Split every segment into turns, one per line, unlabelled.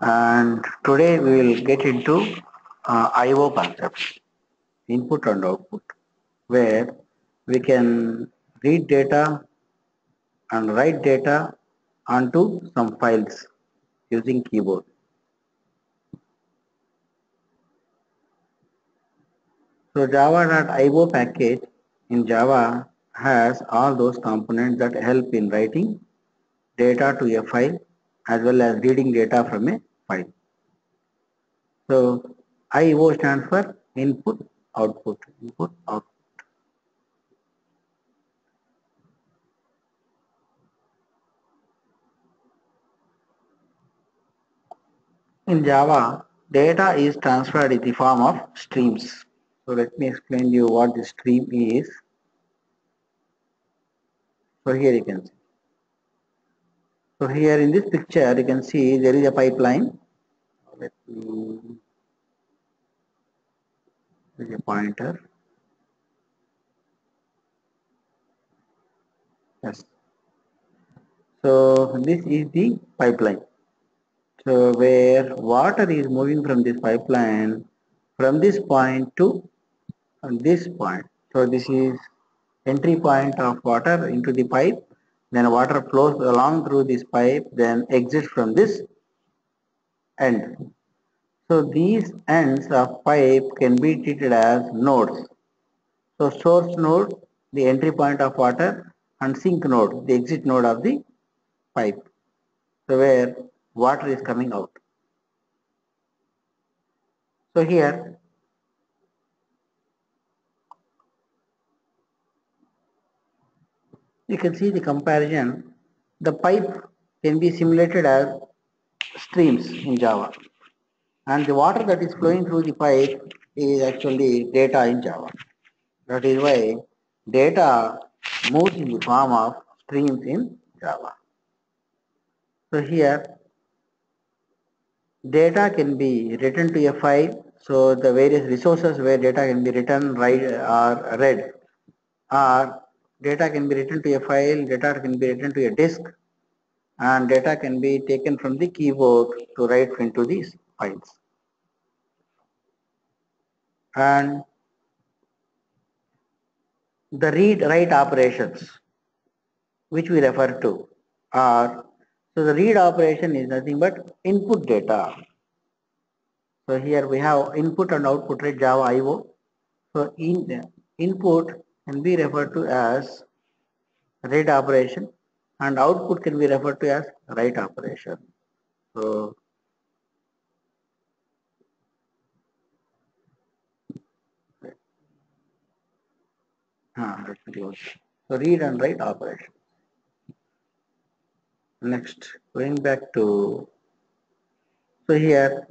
and today we will get into uh, IO concepts, input and output, where we can read data and write data onto some files using keyboard. So java.io package in Java has all those components that help in writing data to a file as well as reading data from a file. So IO stands for input output input output. In Java, data is transferred in the form of streams. So let me explain to you what the stream is. So here you can see. So here in this picture you can see there is a pipeline. Let me there is a pointer. Yes. So this is the pipeline. So where water is moving from this pipeline from this point to this point. So this is entry point of water into the pipe. Then water flows along through this pipe, then exits from this end. So these ends of pipe can be treated as nodes. So source node, the entry point of water and sink node, the exit node of the pipe. So where water is coming out. So here you can see the comparison. The pipe can be simulated as streams in Java and the water that is flowing through the pipe is actually data in Java. That is why data moves in the form of streams in Java. So here data can be written to a file. So the various resources where data can be written, write or read or data can be written to a file, data can be written to a disk and data can be taken from the keyboard to write into these files. And the read write operations which we refer to are so the read operation is nothing but input data. So here we have input and output right Java IO. So in input can be referred to as read operation and output can be referred to as write operation. So ah, so read and write operation. Next, going back to so here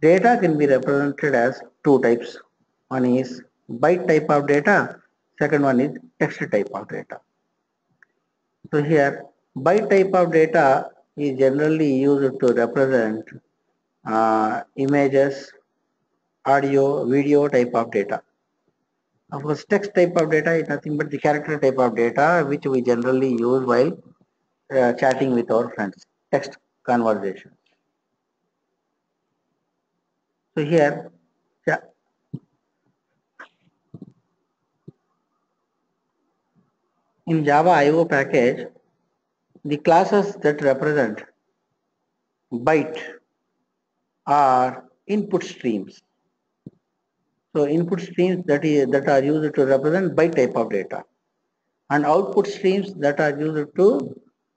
data can be represented as two types. One is byte type of data, second one is text type of data. So here byte type of data is generally used to represent uh, images, audio, video type of data. Of course, text type of data is nothing but the character type of data which we generally use while uh, chatting with our friends, text conversation. So here, yeah. In Java IO package, the classes that represent byte are input streams. So input streams that is that are used to represent byte type of data and output streams that are used to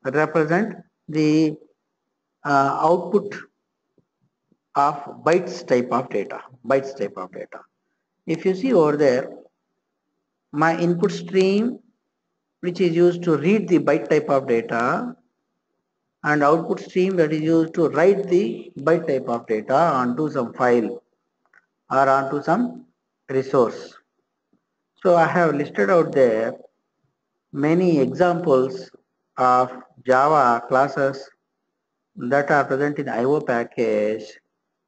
represent the uh, output of bytes type of data, bytes type of data. If you see over there, my input stream which is used to read the byte type of data and output stream that is used to write the byte type of data onto some file or onto some resource. So I have listed out there many examples of Java classes that are present in IO package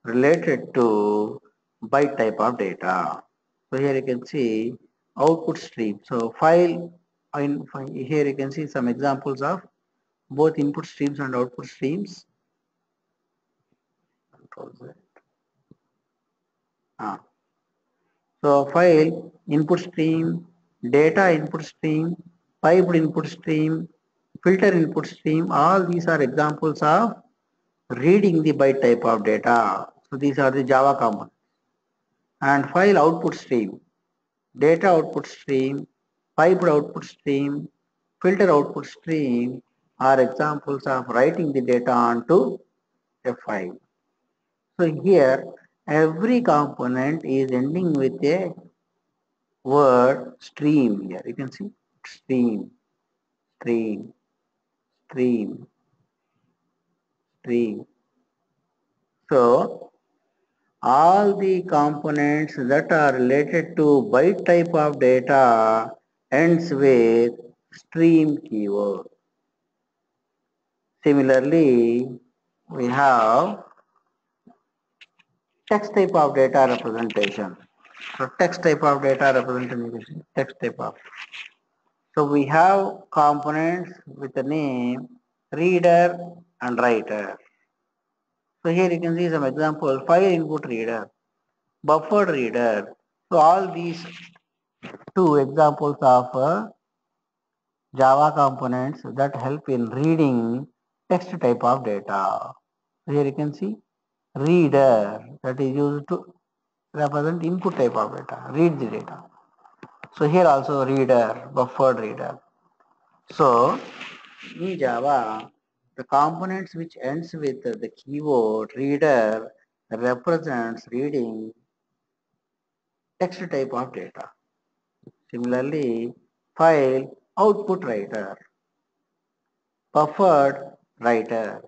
related to byte type of data. So here you can see output stream. So file here you can see some examples of both input streams and output streams. Ah. So file input stream, data input stream, piped input stream, filter input stream, all these are examples of reading the byte type of data. So these are the Java components. And file output stream, data output stream, piped output stream, filter output stream are examples of writing the data onto a file. So here every component is ending with a word stream here. You can see stream, stream, stream, stream. So all the components that are related to byte type of data ends with stream keyword. Similarly, we have text type of data representation. So text type of data representation, text type of. So we have components with the name reader and writer. So here you can see some example, file input reader, buffered reader. So all these two examples of uh, Java components that help in reading text type of data. Here you can see reader that is used to represent input type of data, read the data. So here also reader, buffered reader. So in Java, the components which ends with the keyword reader represents reading text type of data. Similarly, file output writer, buffered writer.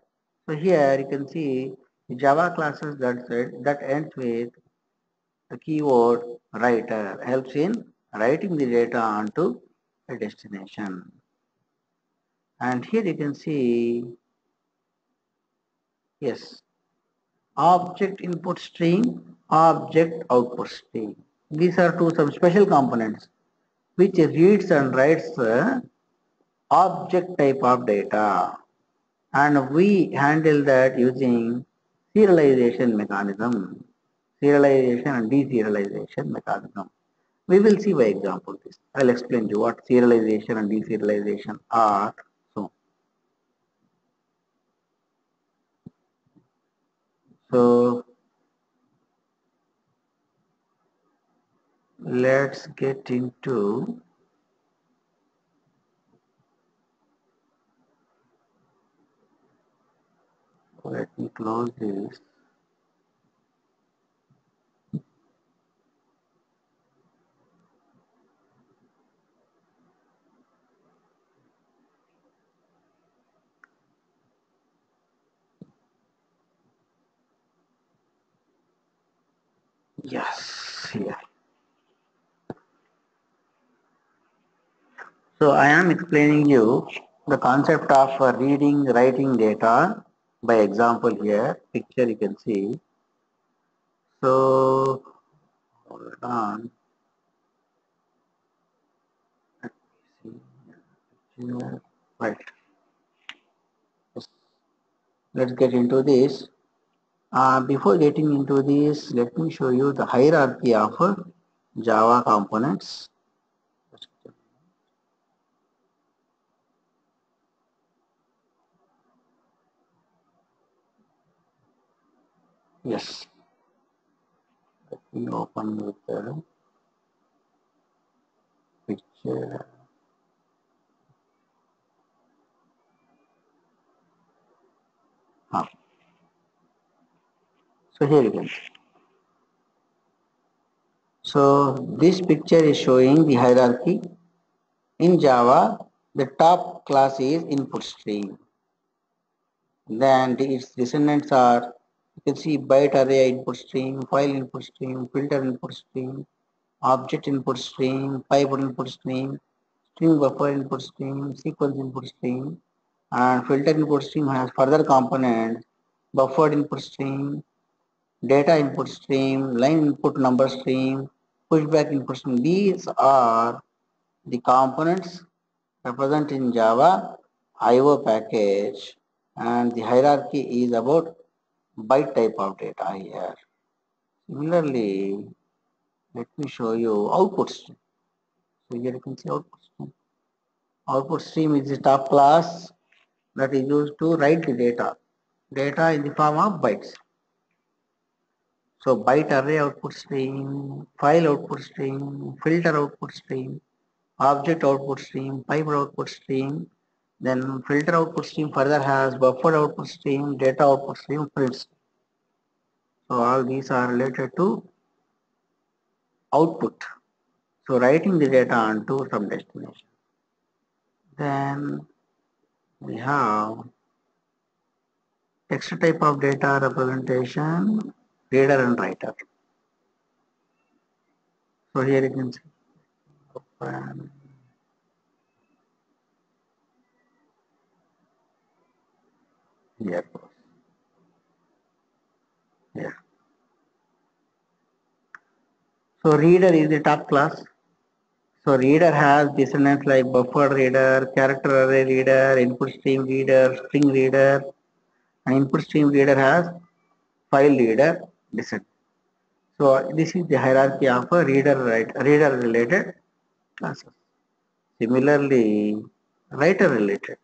So here you can see Java classes that that ends with the keyword writer helps in writing the data onto a destination. And here you can see, yes, object input stream, object output stream. These are two some special components which reads and writes uh, object type of data. And we handle that using serialization mechanism, serialization and deserialization mechanism. We will see by example this. I'll explain to you what serialization and deserialization are. So, so let's get into let me close this. Yes here so i am explaining you the concept of uh, reading writing data by example here picture you can see so hold on. Right. Let's get into this uh, before getting into this let me show you the hierarchy of java components Yes. Let me open with the picture. Ah. So here you can. So this picture is showing the hierarchy. In Java, the top class is input stream. Then its descendants are you can see byte array input stream, file input stream, filter input stream, object input stream, pipe input stream, string buffer input stream, sequence input stream, and filter input stream has further components, buffered input stream, data input stream, line input number stream, pushback input stream. These are the components represent in Java IO package and the hierarchy is about byte type of data here. Similarly, let me show you output stream. So here you can see output stream. Output stream is the top class that is used to write the data. Data in the form of bytes. So byte array output stream, file output stream, filter output stream, object output stream, pipe output stream, then filter output stream further has buffer output stream, data output stream, print. So all these are related to output. So writing the data onto some destination. Then we have text type of data representation, reader and writer. So here you can see. Open. Goes. Yeah. So reader is the top class. So reader has descendants like buffer reader, character array reader, input stream reader, string reader, and input stream reader has file reader descent. So this is the hierarchy of a reader right reader related classes. Similarly, writer related.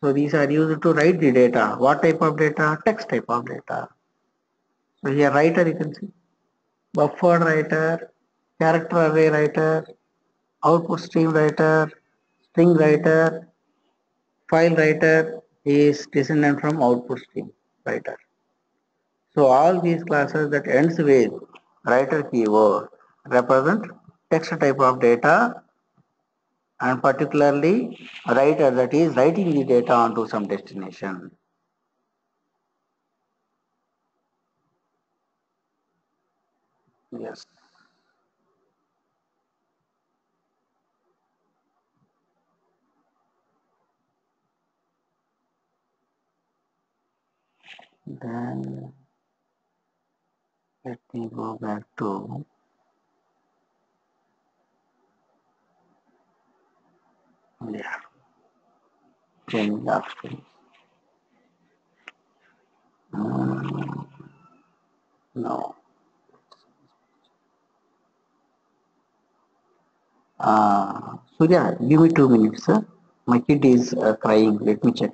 So these are used to write the data. What type of data? Text type of data. So here writer you can see. Buffer writer, character array writer, output stream writer, string writer, file writer is descendant from output stream writer. So all these classes that ends with writer keyword represent text type of data and particularly writer uh, that is writing the data onto some destination. Yes. Then let me go back to yeah of screen. Mm, no. Uh, Surya, give me two minutes. Sir. My kid is uh, crying. Let me check.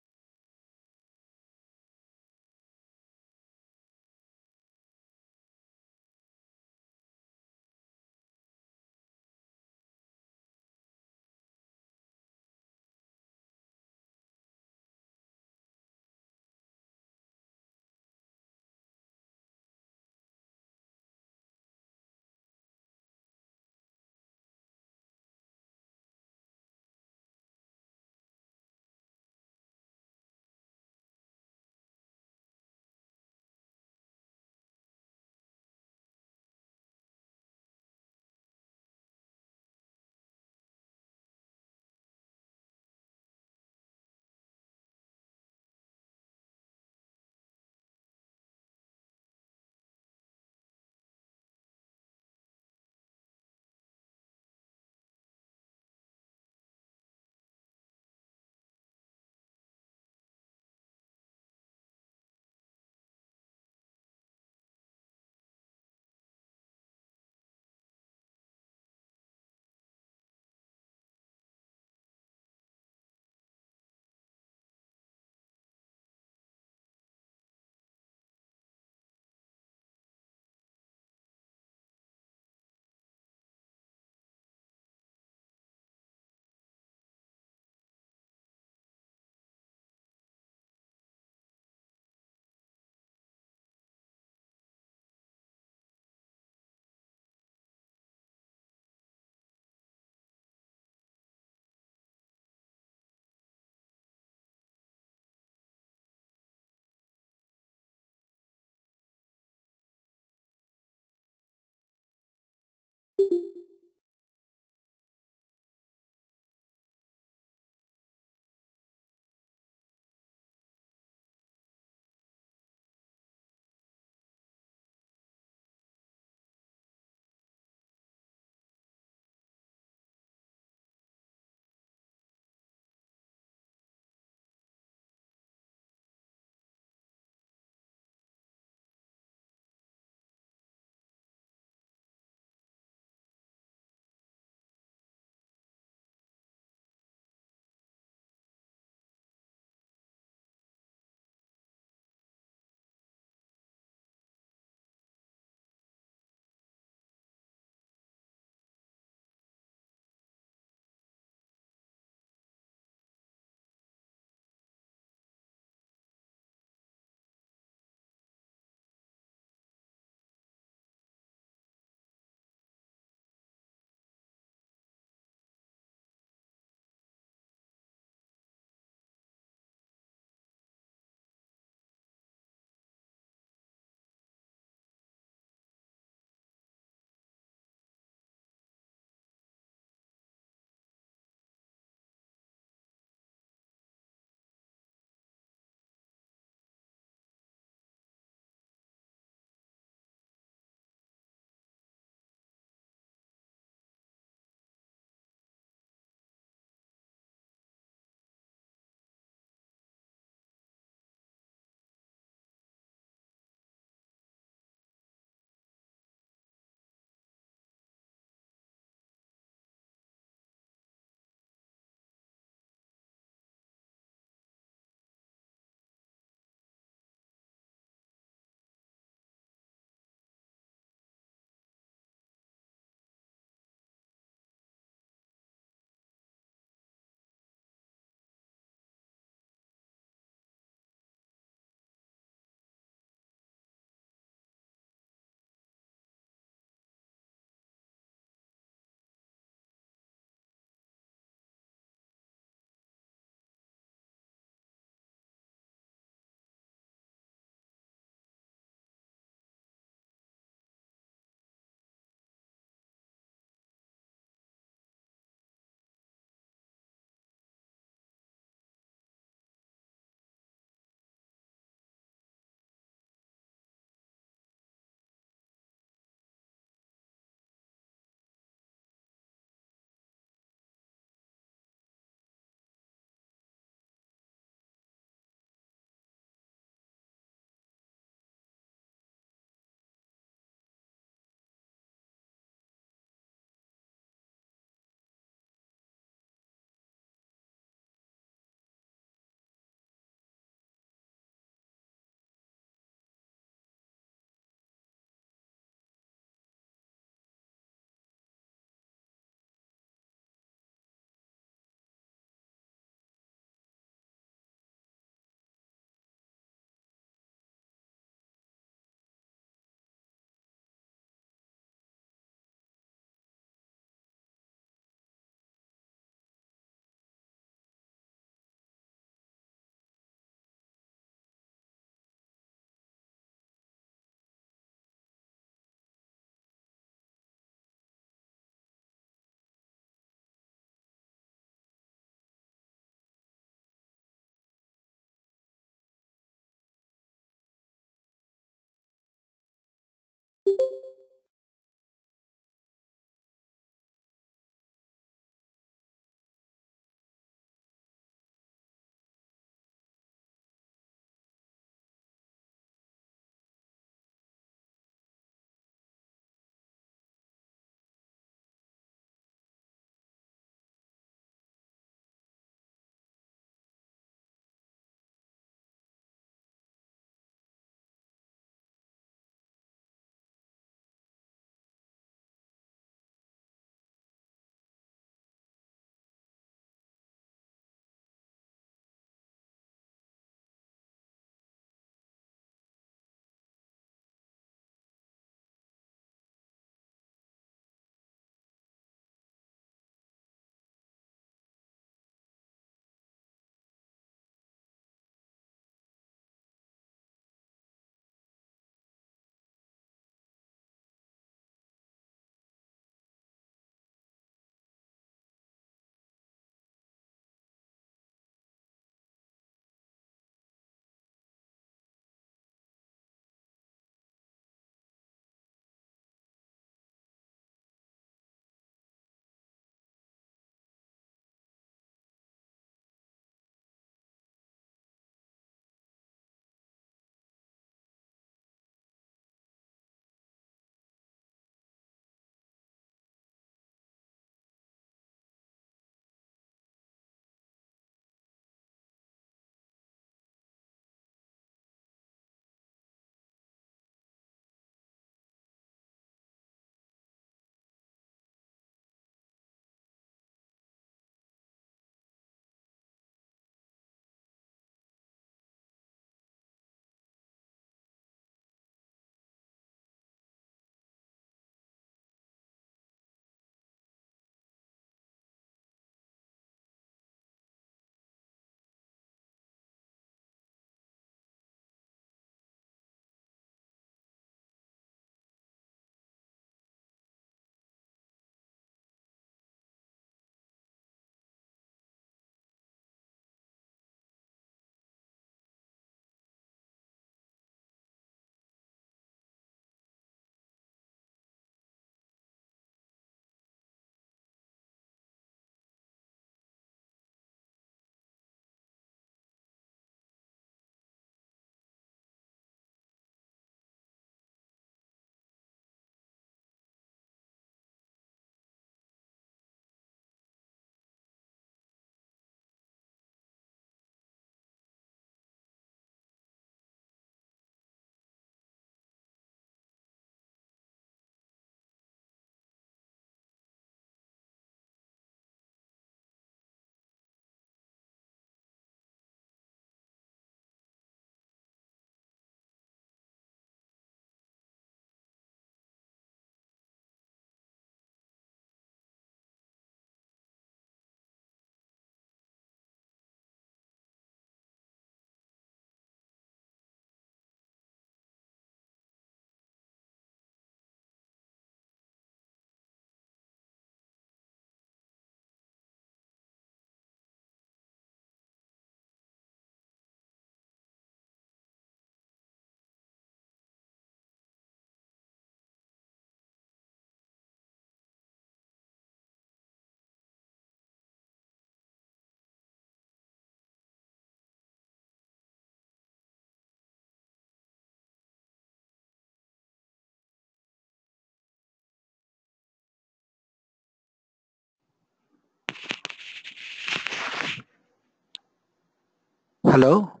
Hello?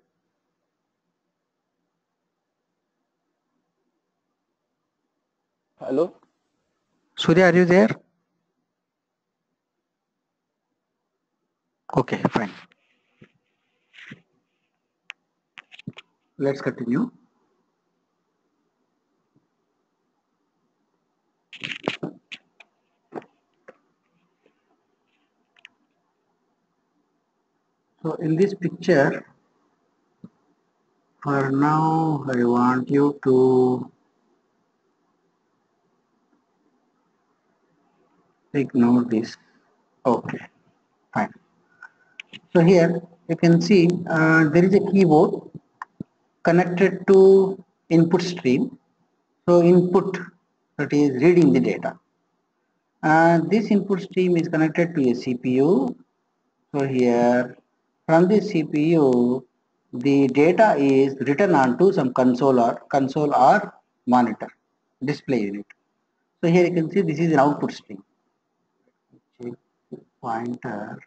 Hello?
Surya, are you there? Okay, fine. Let's continue. So in this picture, for now, I want you to ignore this. Okay, fine. So here you can see uh, there is a keyboard connected to input stream. So input that is reading the data. And this input stream is connected to a CPU. So here from this CPU the data is written onto some console or console or monitor display unit. So here you can see this is an output stream. Pointer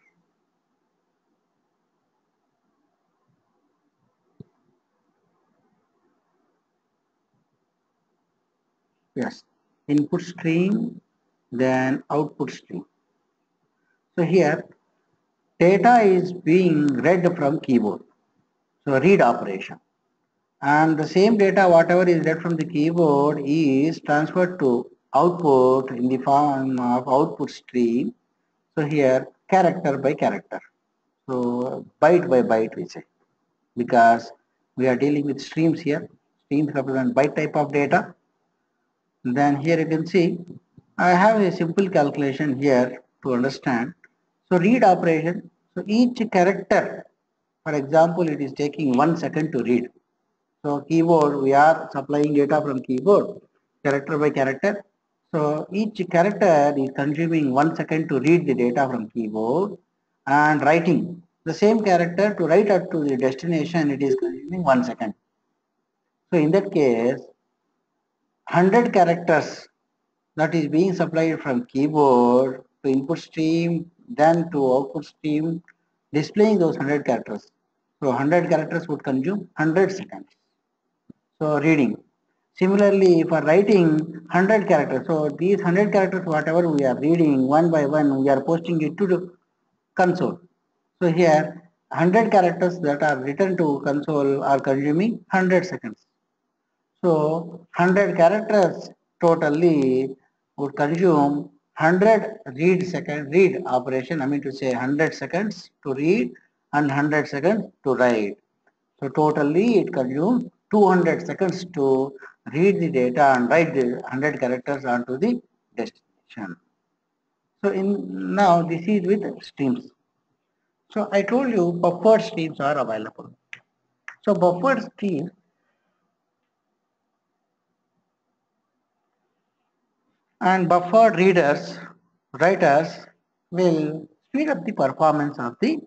yes input stream then output stream so here data is being read from keyboard so read operation. And the same data whatever is read from the keyboard is transferred to output in the form of output stream. So here character by character. So byte by byte we say. Because we are dealing with streams here. Streams represent byte type of data. Then here you can see I have a simple calculation here to understand. So read operation. So each character, for example, it is taking one second to read. So keyboard, we are supplying data from keyboard, character by character. So each character is consuming one second to read the data from keyboard and writing the same character to write up to the destination, it is consuming one second. So in that case, 100 characters that is being supplied from keyboard to input stream then to output stream displaying those 100 characters. So 100 characters would consume 100 seconds. So reading. Similarly, for writing 100 characters, so these 100 characters, whatever we are reading one by one, we are posting it to the console. So here 100 characters that are written to console are consuming 100 seconds. So 100 characters totally would consume 100 read second read operation. I mean to say 100 seconds to read and 100 seconds to write. So totally it consumes 200 seconds to read the data and write the 100 characters onto the destination. So in now this is with streams. So I told you buffered streams are available. So buffered streams and buffered readers, writers will speed up the performance of the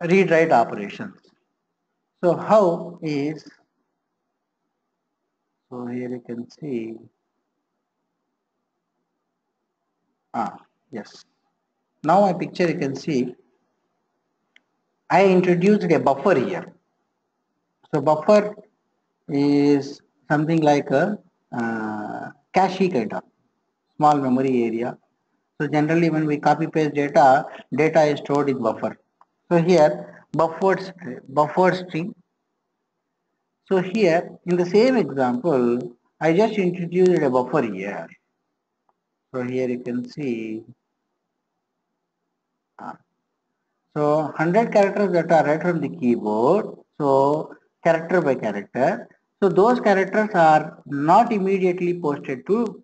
read-write operations. So how is, so here you can see, ah, yes. Now my picture you can see, I introduced a buffer here. So buffer is something like a uh, cache kind of small memory area. So generally when we copy paste data, data is stored in buffer. So here buffered, buffered string. So here in the same example, I just introduced a buffer here. So here you can see. Uh, so 100 characters that are read from the keyboard. So character by character. So those characters are not immediately posted to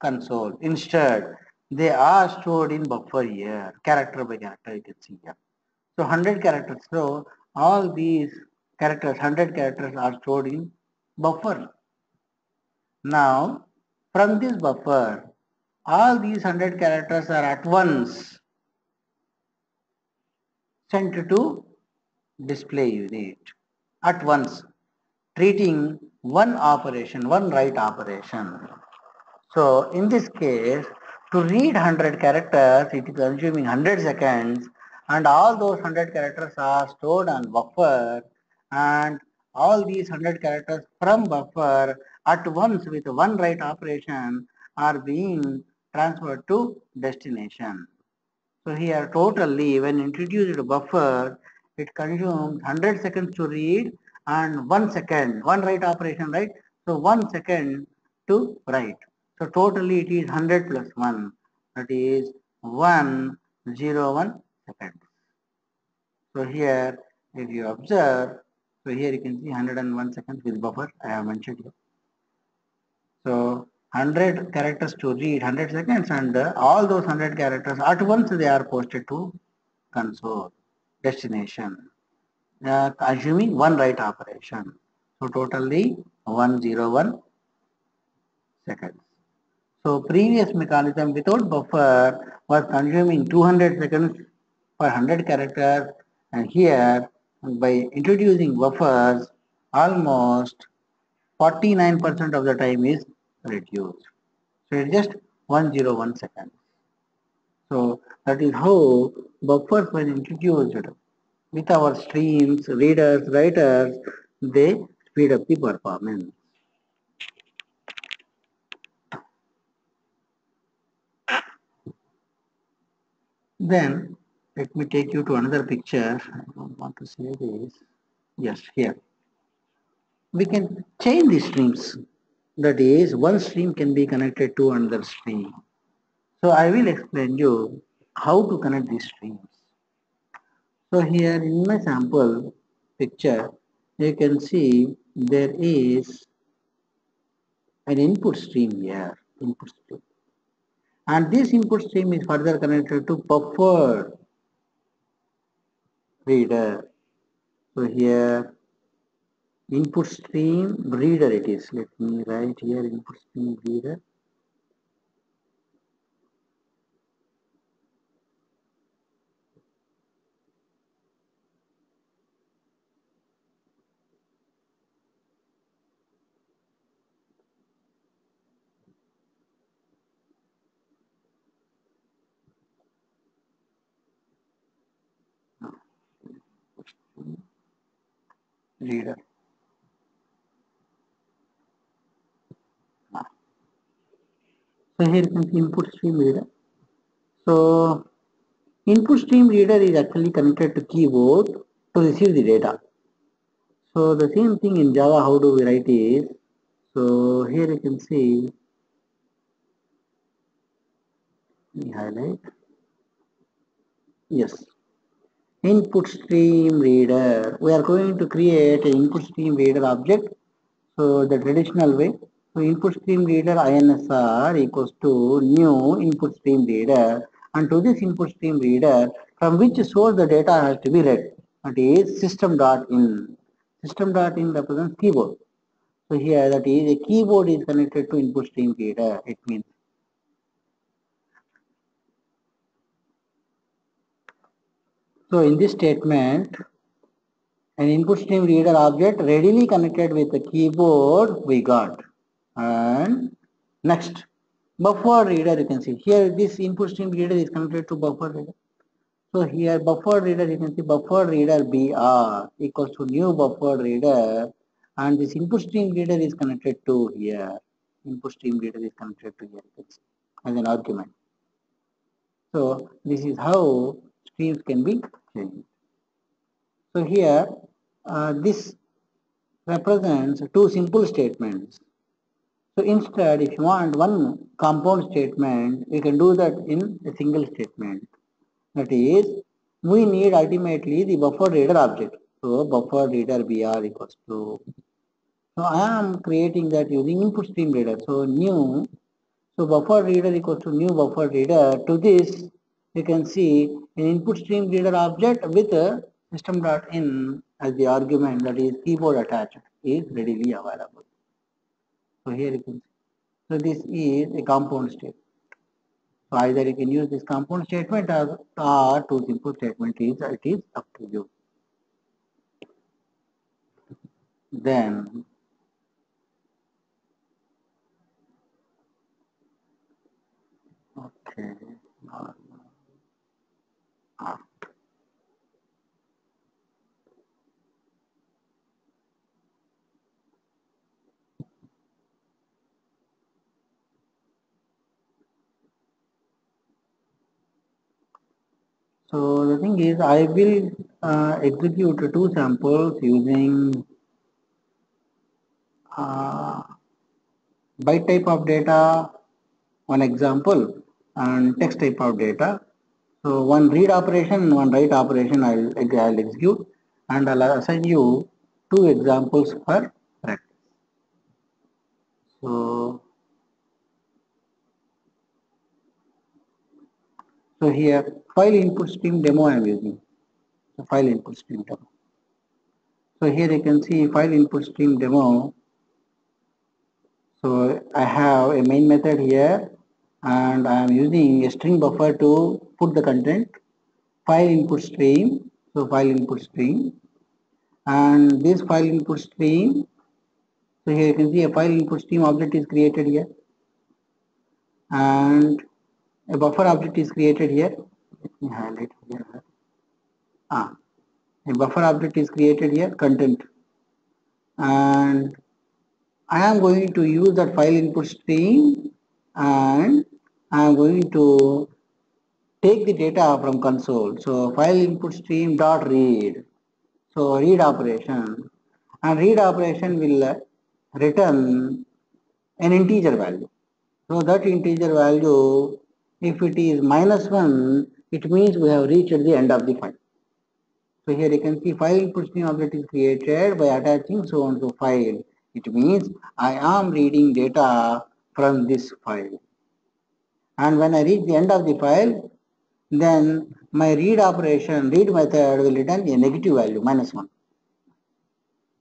console. Instead, they are stored in buffer here, character by character you can see here. So 100 characters. So all these characters, 100 characters are stored in buffer. Now from this buffer, all these 100 characters are at once sent to display unit at once treating one operation, one write operation. So in this case, to read 100 characters, it is consuming 100 seconds and all those 100 characters are stored on buffer and all these 100 characters from buffer at once with one write operation are being transferred to destination. So here totally when introduced buffer, it consumes 100 seconds to read and 1 second, one write operation, right? So 1 second to write. So totally it is 100 plus 1, that is 101 seconds. So here if you observe, so here you can see 101 seconds with buffer I have mentioned here. So 100 characters to read 100 seconds and all those 100 characters at once they are posted to console destination uh, assuming one write operation. So totally 101 seconds. So previous mechanism without buffer was consuming 200 seconds per 100 characters and here by introducing buffers almost 49% of the time is reduced. So it's just 101 seconds. So that is how buffers when introduced with our streams, readers, writers, they speed up the performance. Then let me take you to another picture. I don't want to say this. Yes, here. We can chain the streams. That is, one stream can be connected to another stream. So I will explain you how to connect these streams. So here in my sample picture, you can see there is an input stream here, input stream. And this input stream is further connected to buffer reader. So here input stream reader it is. Let me write here input stream reader. Reader. Ah. So here see input stream reader. So input stream reader is actually connected to keyboard to receive the data. So the same thing in Java, how do we write is, so here you can see, let me highlight, yes, input stream reader. We are going to create an input stream reader object. So the traditional way, so input stream reader INSR equals to new input stream reader and to this input stream reader from which source the data has to be read. That is system.in. System.in represents keyboard. So here that is a keyboard is connected to input stream reader. It means So in this statement, an input stream reader object readily connected with the keyboard we got. And next, buffer reader you can see here this input stream reader is connected to buffer reader. So here buffer reader you can see buffer reader BR equals to new buffer reader and this input stream reader is connected to here. Input stream reader is connected to here as an argument. So this is how streams can be chained. So here uh, this represents two simple statements. So instead, if you want one compound statement, we can do that in a single statement. That is, we need ultimately the buffer reader object. So buffer reader BR equals to. So I am creating that using input stream reader. So new. So buffer reader equals to new buffer reader. To this, you can see an input stream reader object with a system.in as the argument that is keyboard attached is readily available. So here you can see. So this is a compound statement. So either you can use this compound statement or, or two simple statement is it is up to you. Then okay. Ah. So the thing is, I will uh, execute two samples using uh, byte type of data, one example, and text type of data. So one read operation one write operation I'll, I'll execute and I'll assign you two examples for practice. So, so here file input stream demo I am using. So file input stream demo. So here you can see file input stream demo. So I have a main method here and I am using a string buffer to put the content file input stream so file input stream and this file input stream so here you can see a file input stream object is created here and a buffer object is created here highlight here ah a buffer object is created here content and I am going to use that file input stream and I am going to take the data from console. So file input stream dot read. So read operation and read operation will return an integer value. So that integer value if it is minus 1 it means we have reached the end of the file. So here you can see file input stream object is created by attaching so on to file. It means I am reading data from this file. And when I reach the end of the file, then my read operation, read method will return a negative value, minus 1.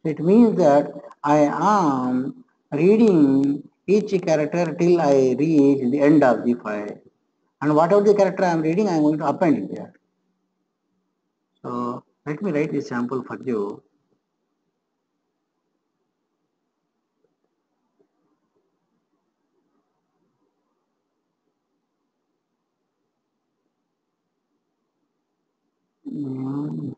It means that I am reading each character till I reach the end of the file. And whatever the character I am reading, I am going to append it there. So let me write this sample for you. Mm.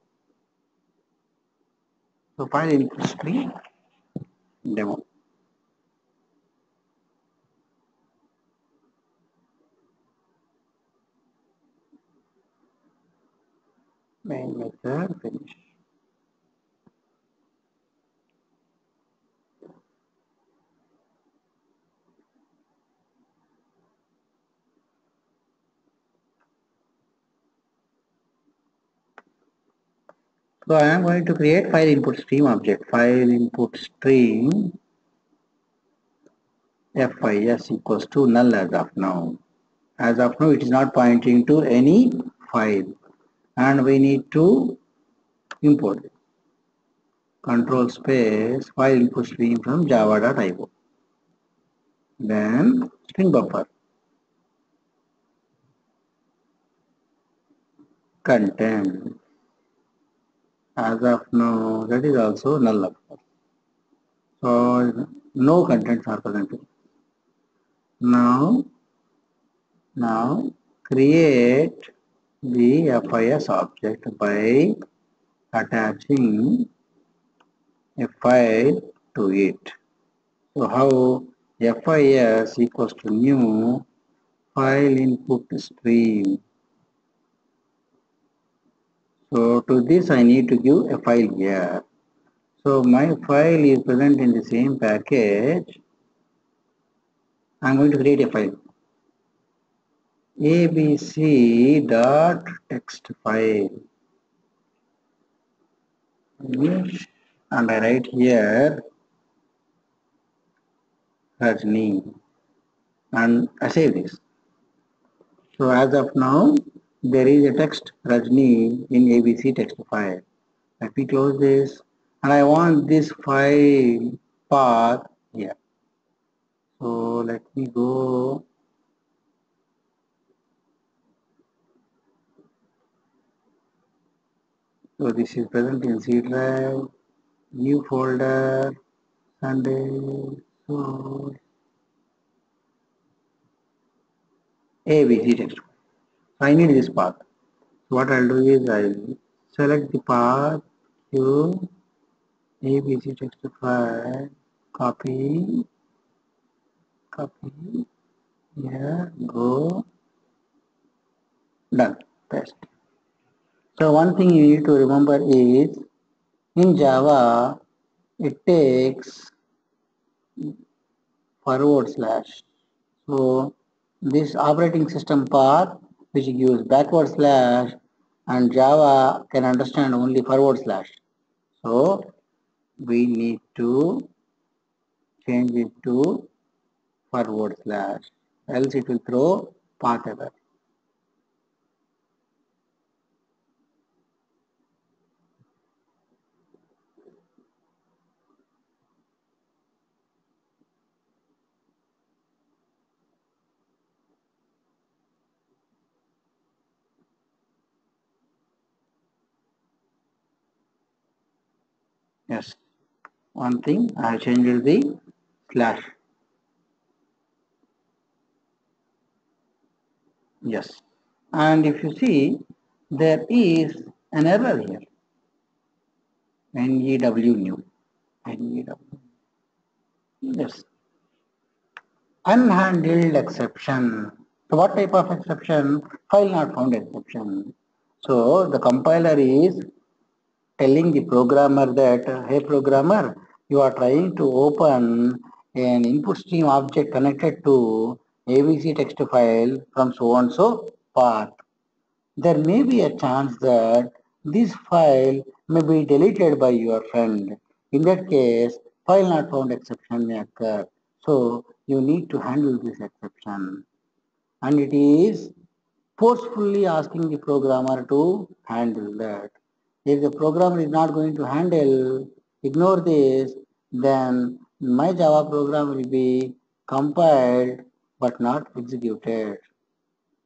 So file input stream demo. Main method finish. So I am going to create file input stream object. File input stream FIS equals to null as of now. As of now, it is not pointing to any file and we need to import it. Control space file input stream from java.io. Then string buffer. Content as of now that is also null so no contents are present now now create the FIS object by attaching a file to it so how FIS equals to new file input stream so to this I need to give a file here. So my file is present in the same package. I'm going to create a file. Abc dot text file and I write here Rajni and I save this. So as of now there is a text Rajni in ABC text file. Let me close this and I want this file path here. So let me go So this is present in C drive, new folder, Sunday, so uh, ABC text. I need this path. So what I'll do is I'll select the path to ABC text file, copy, copy, here, go, done, paste. So one thing you need to remember is in Java, it takes forward slash. So this operating system path which gives backward slash and Java can understand only forward slash. So we need to change it to forward slash else it will throw path error. Yes. One thing I have changed the slash. Yes. And if you see, there is an error here. NEW new. Yes. Unhandled exception. So what type of exception? File not found exception. So the compiler is telling the programmer that, hey programmer, you are trying to open an input stream object connected to ABC text file from so and so path. There may be a chance that this file may be deleted by your friend. In that case, file not found exception may occur. So you need to handle this exception. And it is forcefully asking the programmer to handle that. If the programmer is not going to handle, ignore this, then my Java program will be compiled but not executed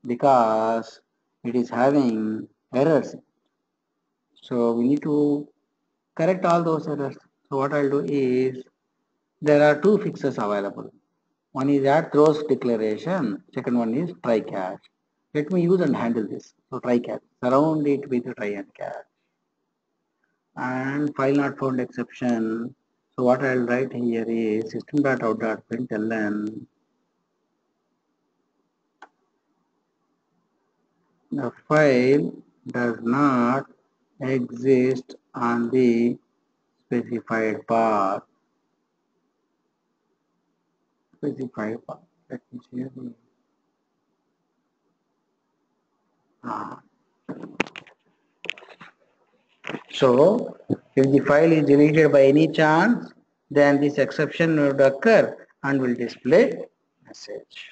because it is having errors. So we need to correct all those errors. So what I'll do is there are two fixes available. One is add throws declaration, second one is try catch. Let me use and handle this. So try catch, surround it with try and catch and file not found exception. So what I'll write here is system.out.println the file does not exist on the specified path. Specified path. Let me see the ah. So if the file is deleted by any chance, then this exception would occur and will display message.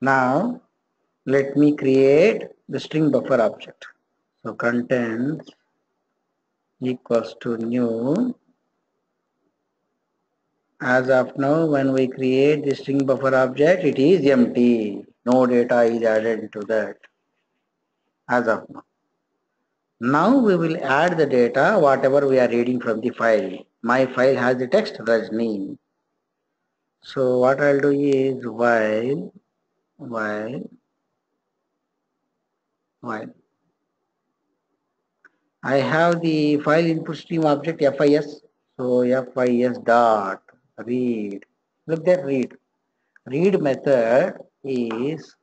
Now let me create the string buffer object. So contents equals to new. As of now, when we create the string buffer object, it is empty. No data is added into that as of now. Now we will add the data, whatever we are reading from the file. My file has the text Rajni. So what I'll do is while, while, while. I have the file input stream object FIS. So FIS dot read. Look there read. Read method is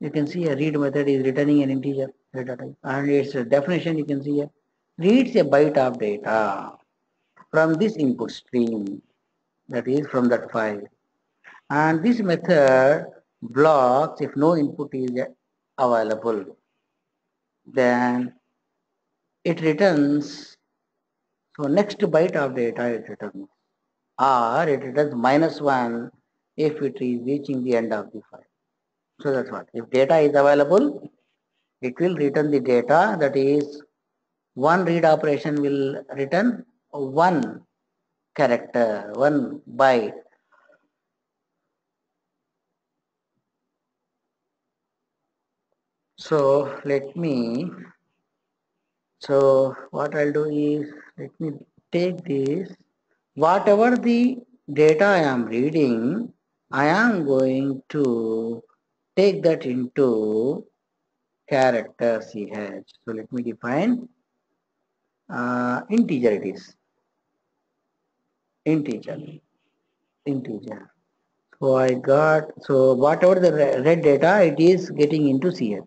you can see a read method is returning an integer data type. And its definition you can see here. Reads a byte of data from this input stream that is from that file. And this method blocks if no input is available. Then it returns so next byte of data it returns. Or it returns minus one if it is reaching the end of the file so that's what. If data is available, it will return the data that is one read operation will return one character, one byte. So let me, so what I'll do is, let me take this, whatever the data I am reading, I am going to take that into character ch. So let me define uh, integer it is. Integer. Integer. So I got, so whatever the read data, it is getting into ch.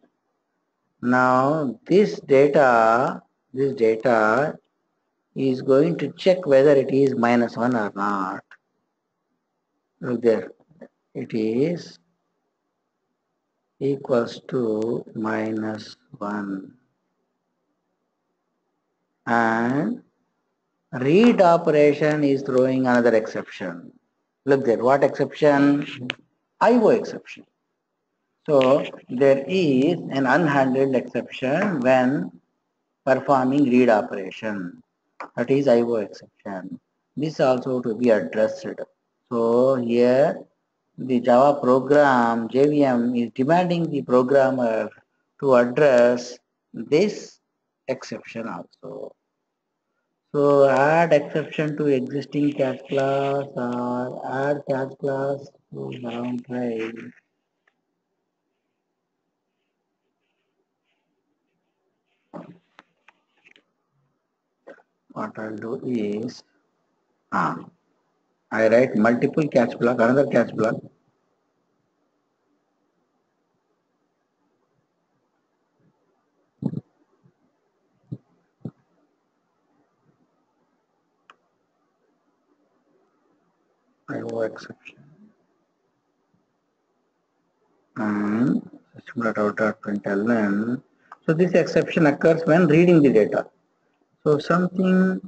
Now this data, this data is going to check whether it is minus 1 or not. Look there, it is equals to minus 1 and read operation is throwing another exception. Look there, what exception? IO exception. So there is an unhandled exception when performing read operation. That is IO exception. This also to be addressed. So here the Java program JVM is demanding the programmer to address this exception also. So add exception to existing catch clause or add catch clause to round try. What I'll do is ah, I write multiple catch block, another catch block. IO exception. And. So this exception occurs when reading the data. So something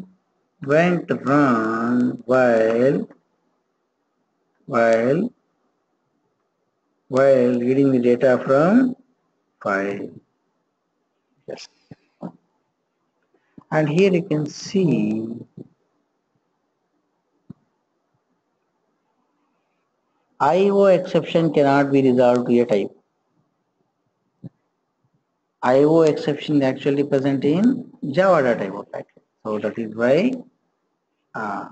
went wrong while while while reading the data from file. Yes. And here you can see IO exception cannot be resolved to a type. IO exception is actually present in java.io package. So that is why uh,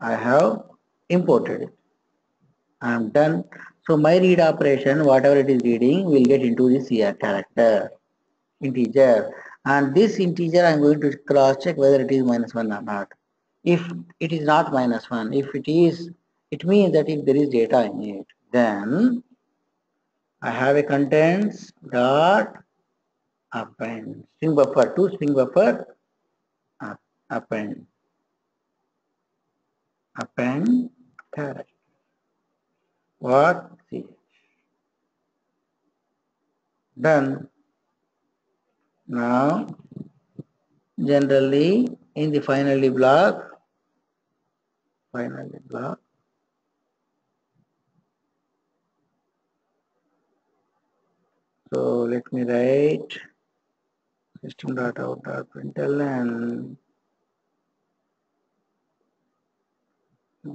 I have imported. I am done. So my read operation, whatever it is reading, will get into this here character, integer. And this integer I am going to cross check whether it is minus 1 or not. If it is not minus 1, if it is it means that if there is data in it, then I have a contents dot append string buffer to string buffer append append character. What see done. Now generally in the finally block finally block So let me write system.out.println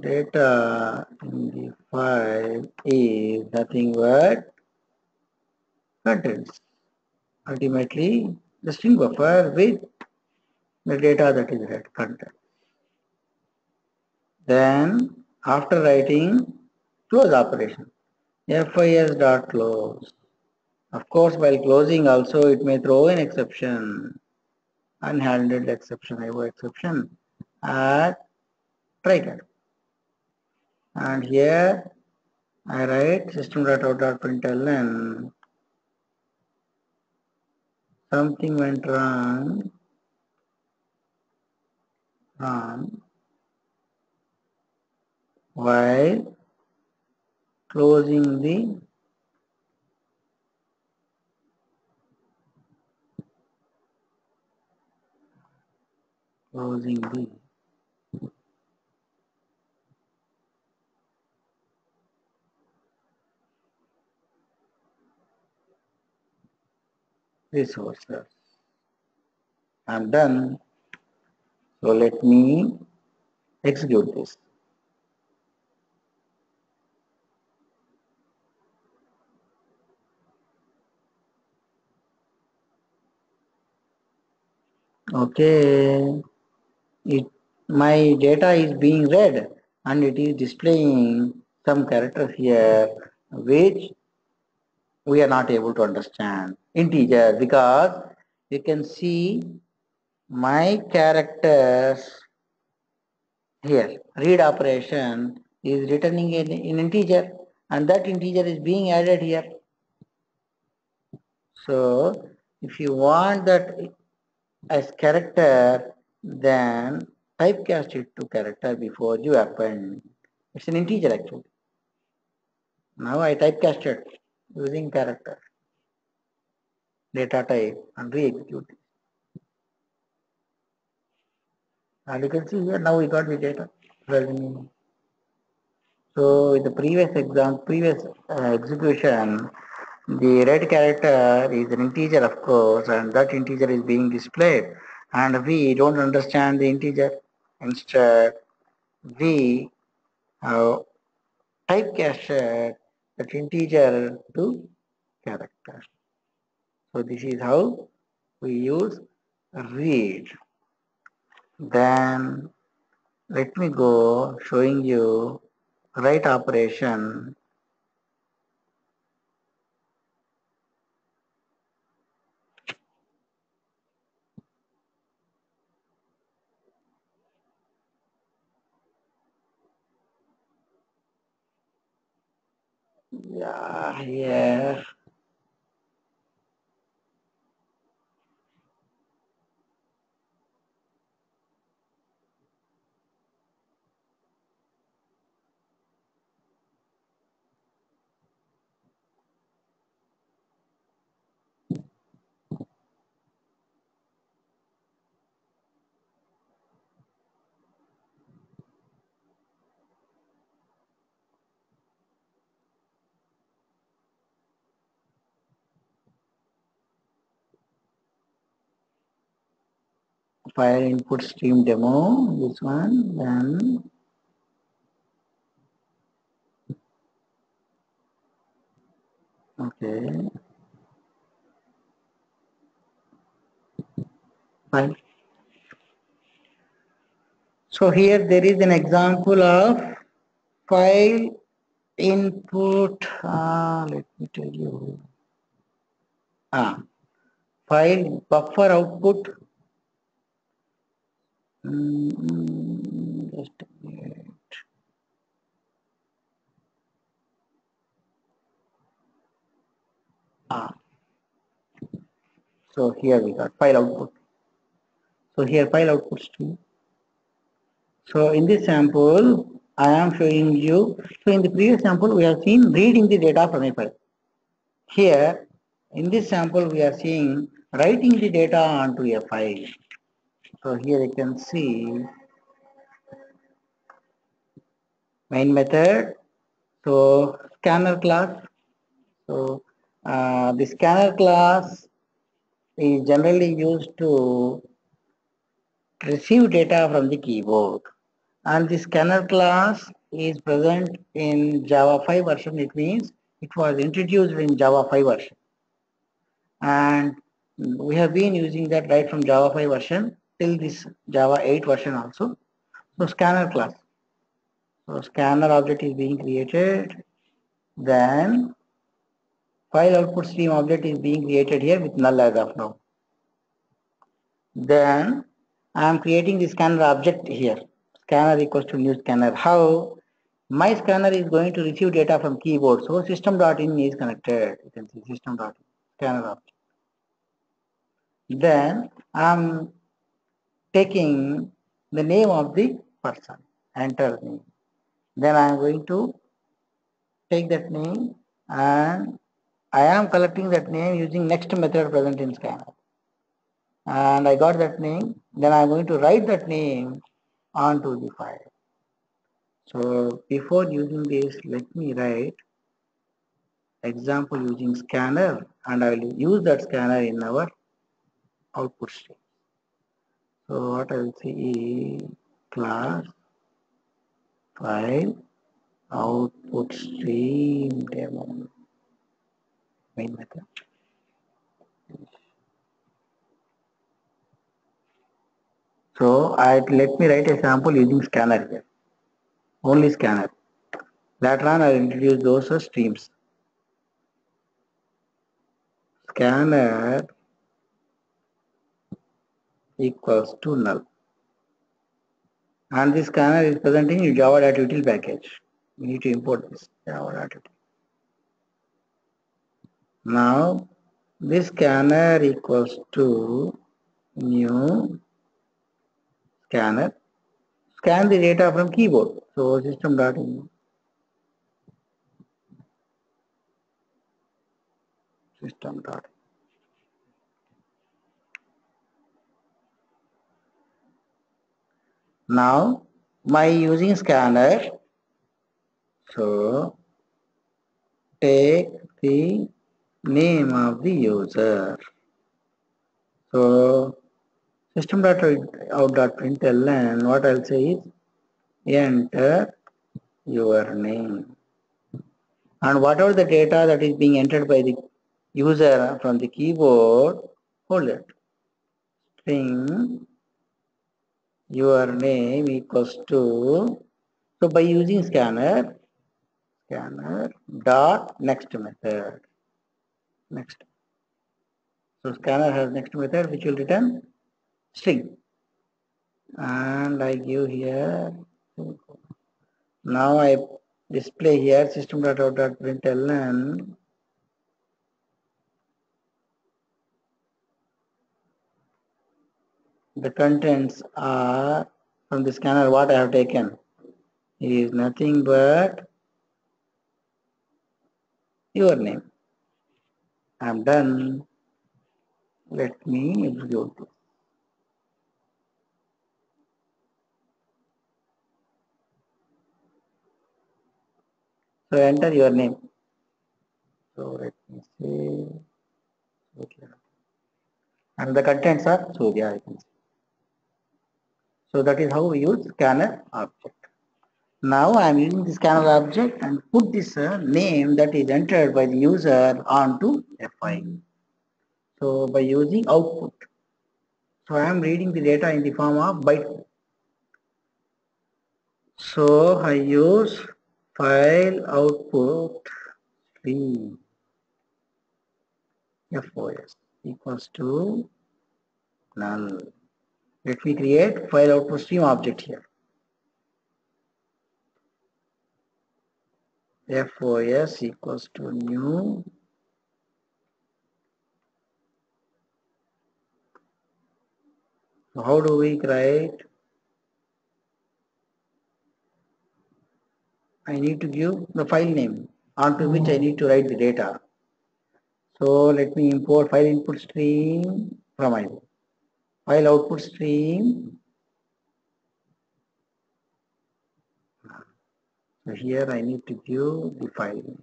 data in the file is nothing but contents. Ultimately, the string buffer with the data that is read content. Then after writing close operation, fis dot close of course, while closing also it may throw an exception, unhandled exception, IO exception at try And here I write system.out.println something went wrong. Wrong. While closing the closing the resources. I'm done. So let me execute this. Okay it my data is being read and it is displaying some characters here which we are not able to understand integer because you can see my characters here read operation is returning an, an integer and that integer is being added here. So if you want that as character, then typecast it to character before you append. It's an integer actually. Now I typecasted using character data type and re-execute it. And you can see here now we got the data. So in the previous exam, previous uh, execution, the read character is an integer of course and that integer is being displayed and we don't understand the integer. Instead, we uh, typecasted that integer to character. So this is how we use read. Then let me go showing you write operation yeah yeah file input stream demo this one then okay. Fine. So here there is an example of file input uh, let me tell you. Ah file buffer output Mm, just. Ah. So here we got file output. So here file output stream. So in this sample, I am showing you. So in the previous sample, we have seen reading the data from a file. Here, in this sample, we are seeing writing the data onto a file. So here you can see main method. So scanner class. So uh, the scanner class is generally used to receive data from the keyboard. And the scanner class is present in Java 5 version. It means it was introduced in Java 5 version. And we have been using that right from Java 5 version till this Java 8 version also. So scanner class. So scanner object is being created. Then file output stream object is being created here with null as of now. Then I am creating the scanner object here. Scanner equals to new scanner. How? My scanner is going to receive data from keyboard. So system.in is connected. You can see system.in scanner object. Then I am taking the name of the person, enter name. Then I am going to take that name and I am collecting that name using next method present in scanner. And I got that name, then I am going to write that name onto the file. So before using this, let me write example using scanner and I will use that scanner in our output stream. So what I will say is class file output stream demo main method. So I let me write a sample using scanner here. Only scanner. Later on I will introduce those streams. Scanner equals to null. And this scanner is present in java.util package. We need to import this Java data. Now this scanner equals to new scanner. Scan the data from keyboard. So system dot system dot now by using scanner. So take the name of the user. So system dot out dot println what I'll say is? Enter your name. And whatever the data that is being entered by the user from the keyboard hold it. String your name equals to so by using scanner scanner dot next method. Next. So scanner has next method which will return string. And I give here now I display here system dot out dot println the contents are from the scanner what I have taken is nothing but your name. I am done. Let me execute this. So enter your name. So let me see. Okay. And the contents are so yeah, I can see. So that is how we use scanner object. Now I am using the scanner object and put this uh, name that is entered by the user onto a file. So by using output. So I am reading the data in the form of byte. So I use file output stream FOS equals to null. Let me create file output stream object here. FOS equals to new. So how do we write I need to give the file name onto which I need to write the data. So let me import file input stream from my file output stream. So here I need to give the file.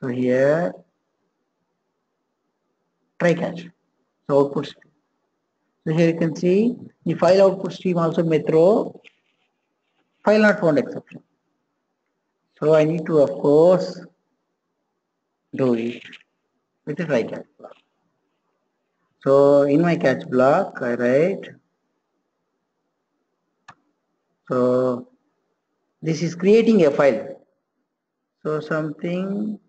So here try catch. So output stream. So here you can see the file output stream also may throw file not found exception. So I need to of course do it with a try catch. block so in my catch block, I write, so this is creating a file. So something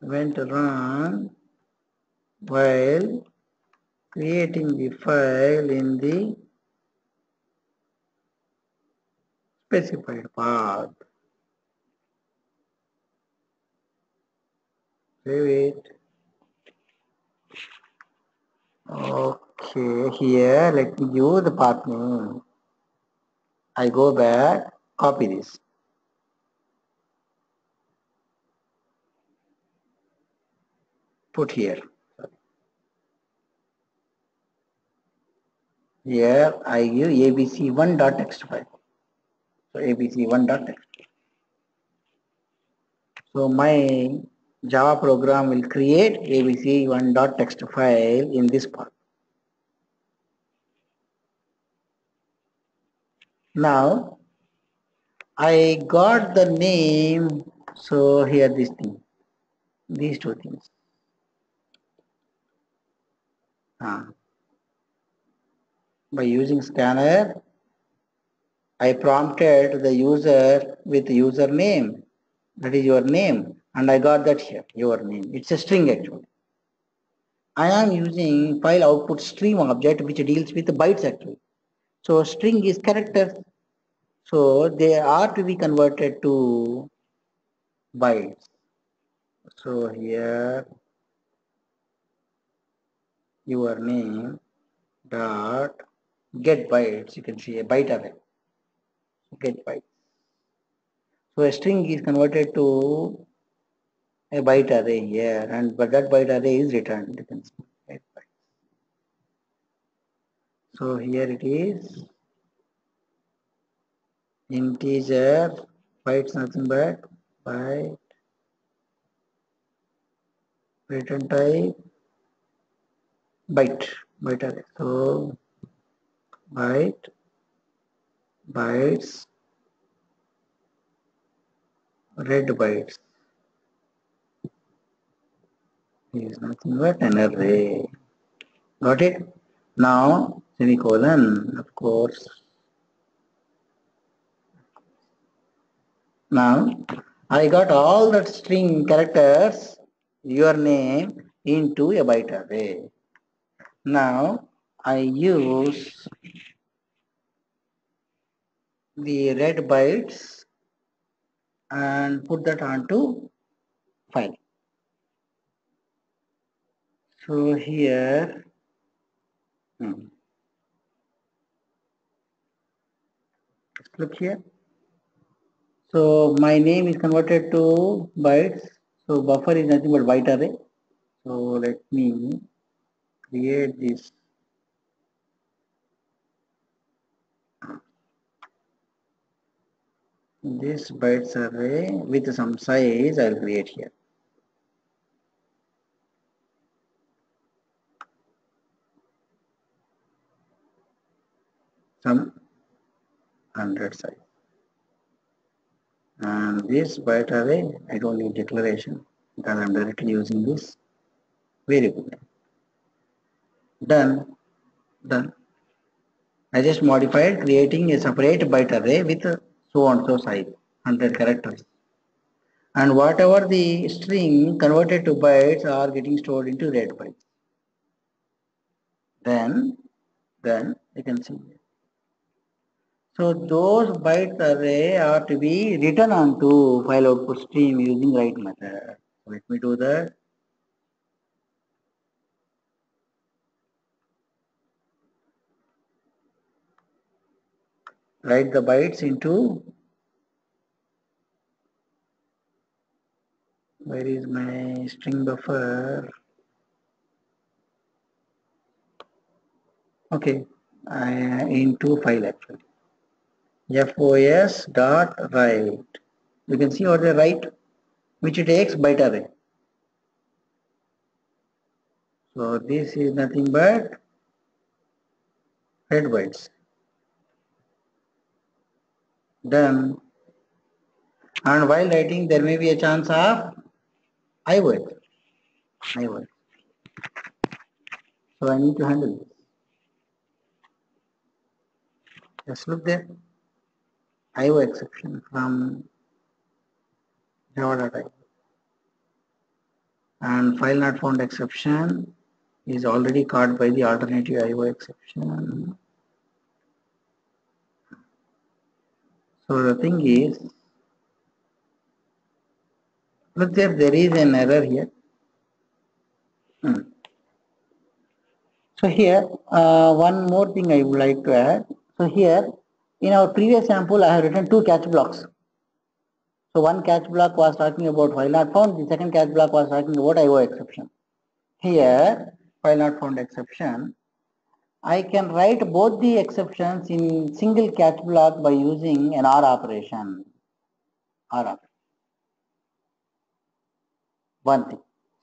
went wrong while creating the file in the specified path. Save it. Okay, here let me give the path name. I go back, copy this. Put here. Here I give abc1.txt file. So abc1.txt. So my Java program will create abc1.txt file in this part. Now, I got the name, so here this thing, these two things. Ah. By using scanner, I prompted the user with username, that is your name, and I got that here, your name. It's a string actually. I am using file output stream object which deals with bytes actually. So string is characters. So they are to be converted to bytes. So here your name dot get bytes. You can see a byte array. Get bytes. So a string is converted to a byte array here, and but that byte array is returned. Get bytes. So here it is. Integer bytes nothing but byte. Return type byte. Byte array so byte bytes read bytes is nothing but an array got it? Now semicolon of course. Now I got all that string characters your name into a byte array. Now I use the read bytes and put that onto file. So here, hmm. look here. So my name is converted to bytes. So buffer is nothing but byte array. So let me create this this bytes array with some size I'll create here. Some 100 size. And this byte array, I don't need declaration because I'm directly using this variable. Done. Done. I just modified creating a separate byte array with so and so size 100 characters and whatever the string converted to bytes are getting stored into read bytes then then you can see so those bytes array are to be written onto file output stream using write method. Let me do that. Write the bytes into where is my string buffer? Okay I into file actually fos dot write you can see what the write which it takes byte array so this is nothing but read bytes done. And while writing there may be a chance of I word. I word. So I need to handle this. Just look there IO exception from java.io and file not found exception is already caught by the alternative IO exception So the thing is, look there, there is an error here. Hmm. So here, uh, one more thing I would like to add. So here, in our previous sample, I have written two catch blocks. So one catch block was talking about file not found, the second catch block was talking about IO exception. Here, file not found exception, I can write both the exceptions in single catch block by using an OR operation. OR operation. One thing.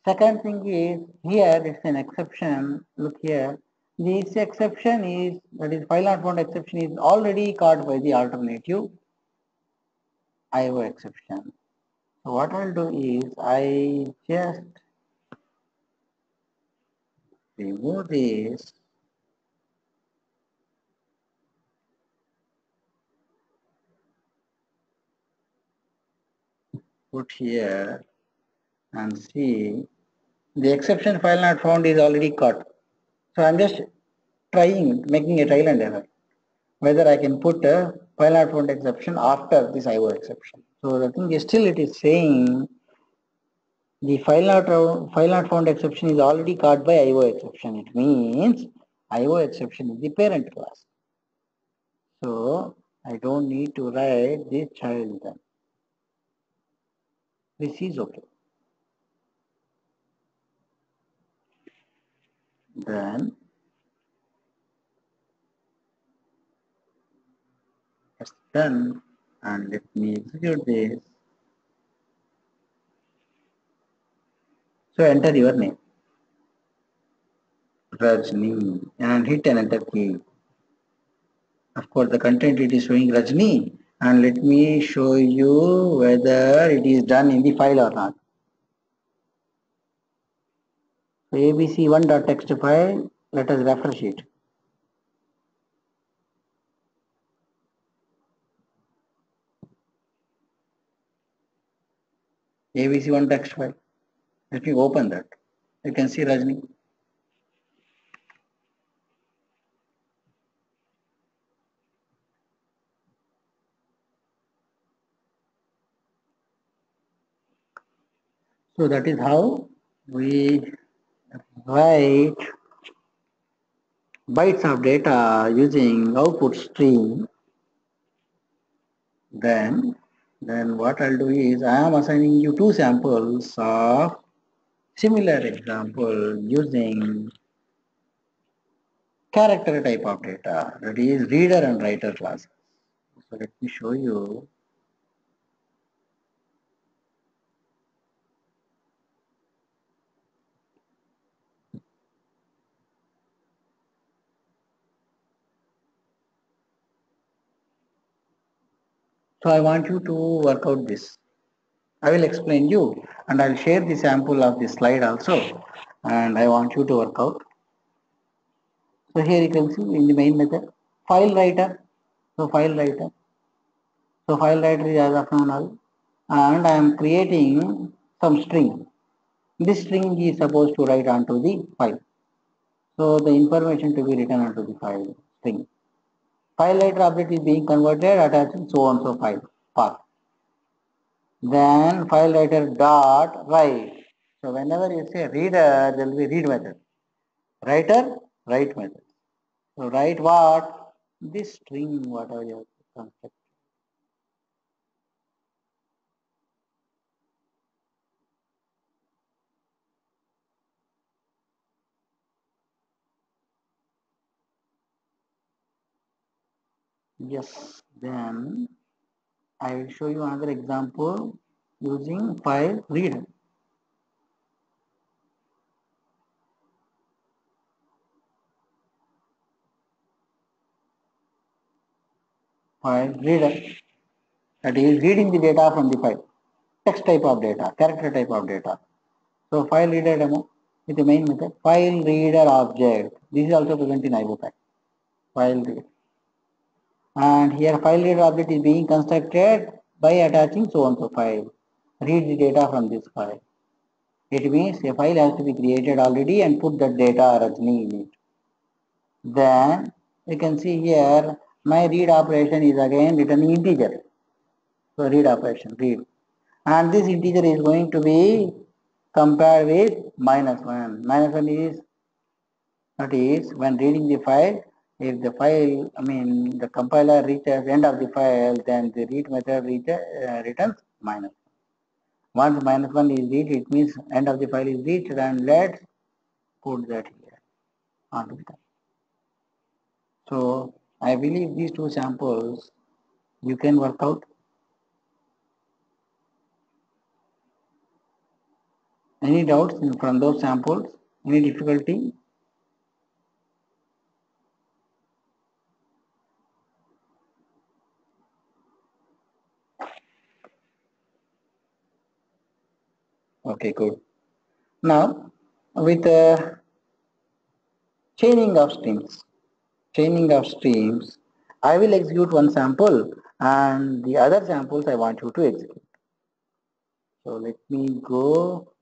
Second thing is here an exception. Look here. This exception is that is file not found exception is already caught by the alternative IO exception. So what I'll do is I just remove this put here and see the exception file not found is already caught. So I'm just trying, making a trial and error. Whether I can put a file not found exception after this IO exception. So the thing is still it is saying the file not, file not found exception is already caught by IO exception. It means IO exception is the parent class. So I don't need to write this child then. This is okay. Then it's done and let me execute this. So enter your name. Rajni and hit an enter key. Of course, the content it is showing Rajni and let me show you whether it is done in the file or not. So abc1.txt file, let us refresh it. ABC1 text file. Let me open that. You can see Rajni. So that is how we write bytes of data using output stream. Then, then what I'll do is I am assigning you two samples of similar example using character type of data that is reader and writer classes. So let me show you So I want you to work out this. I will explain you and I'll share the sample of this slide also and I want you to work out. So here you can see in the main method file writer. So file writer. So file writer is as of now and I am creating some string. This string is supposed to write onto the file. So the information to be written onto the file string. File writer object is being converted attaching so and so file path. Then file writer dot write. So whenever you say reader, there will be read method. Writer, write method. So write what? This string, whatever you have construct. Yes, then I will show you another example using file reader. File reader that is reading the data from the file. Text type of data, character type of data. So file reader demo with the main method file reader object. This is also present in IO pack. File reader. And here file reader object is being constructed by attaching so and so file. Read the data from this file. It means a file has to be created already and put that data Rajni in it. Then you can see here my read operation is again returning integer. So read operation, read. And this integer is going to be compared with minus 1. Minus 1 is, that is when reading the file, if the file, I mean the compiler reaches end of the file, then the read method uh, returns minus 1. Once minus 1 is reached, it means end of the file is reached and let's put that here onto So I believe these two samples you can work out. Any doubts from those samples? Any difficulty? Okay, good. Now, with uh, chaining of streams, chaining of streams, I will execute one sample and the other samples I want you to execute. So let me go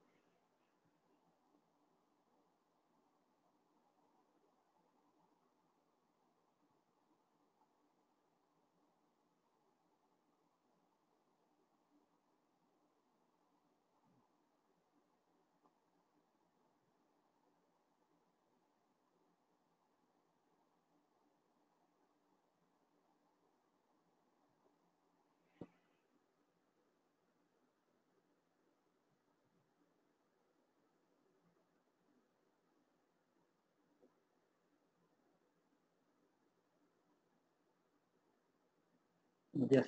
Yes.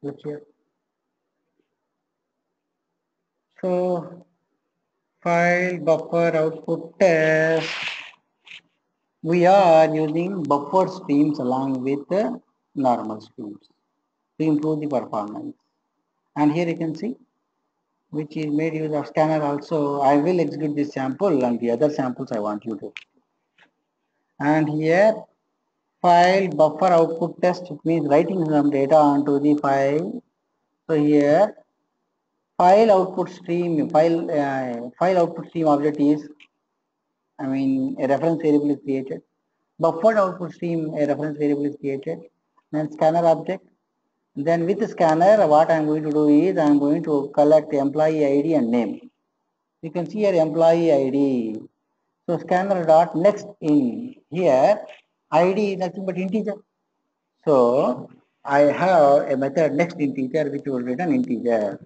Look. So file buffer output test. We are using buffer streams along with the normal streams to improve the performance. And here you can see which is made use of scanner also. I will execute this sample and the other samples I want you to. And here file buffer output test means writing some data onto the file. So here file output stream file uh, file output stream object is I mean a reference variable is created. Buffered output stream a reference variable is created. Then scanner object then with the scanner, what I'm going to do is I'm going to collect employee ID and name. You can see here employee ID. So scanner dot next in here ID is nothing but integer. So I have a method next integer which will return integer.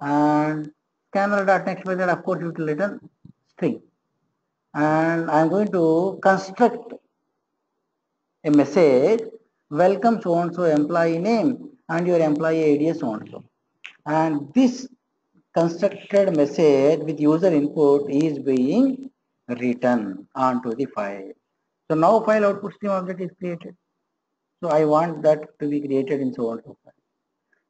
And scanner dot next method of course it will return string. And I'm going to construct a message welcome so and so employee name and your employee ID so and so. And this constructed message with user input is being written onto the file. So now file output stream object is created. So I want that to be created in so and so file.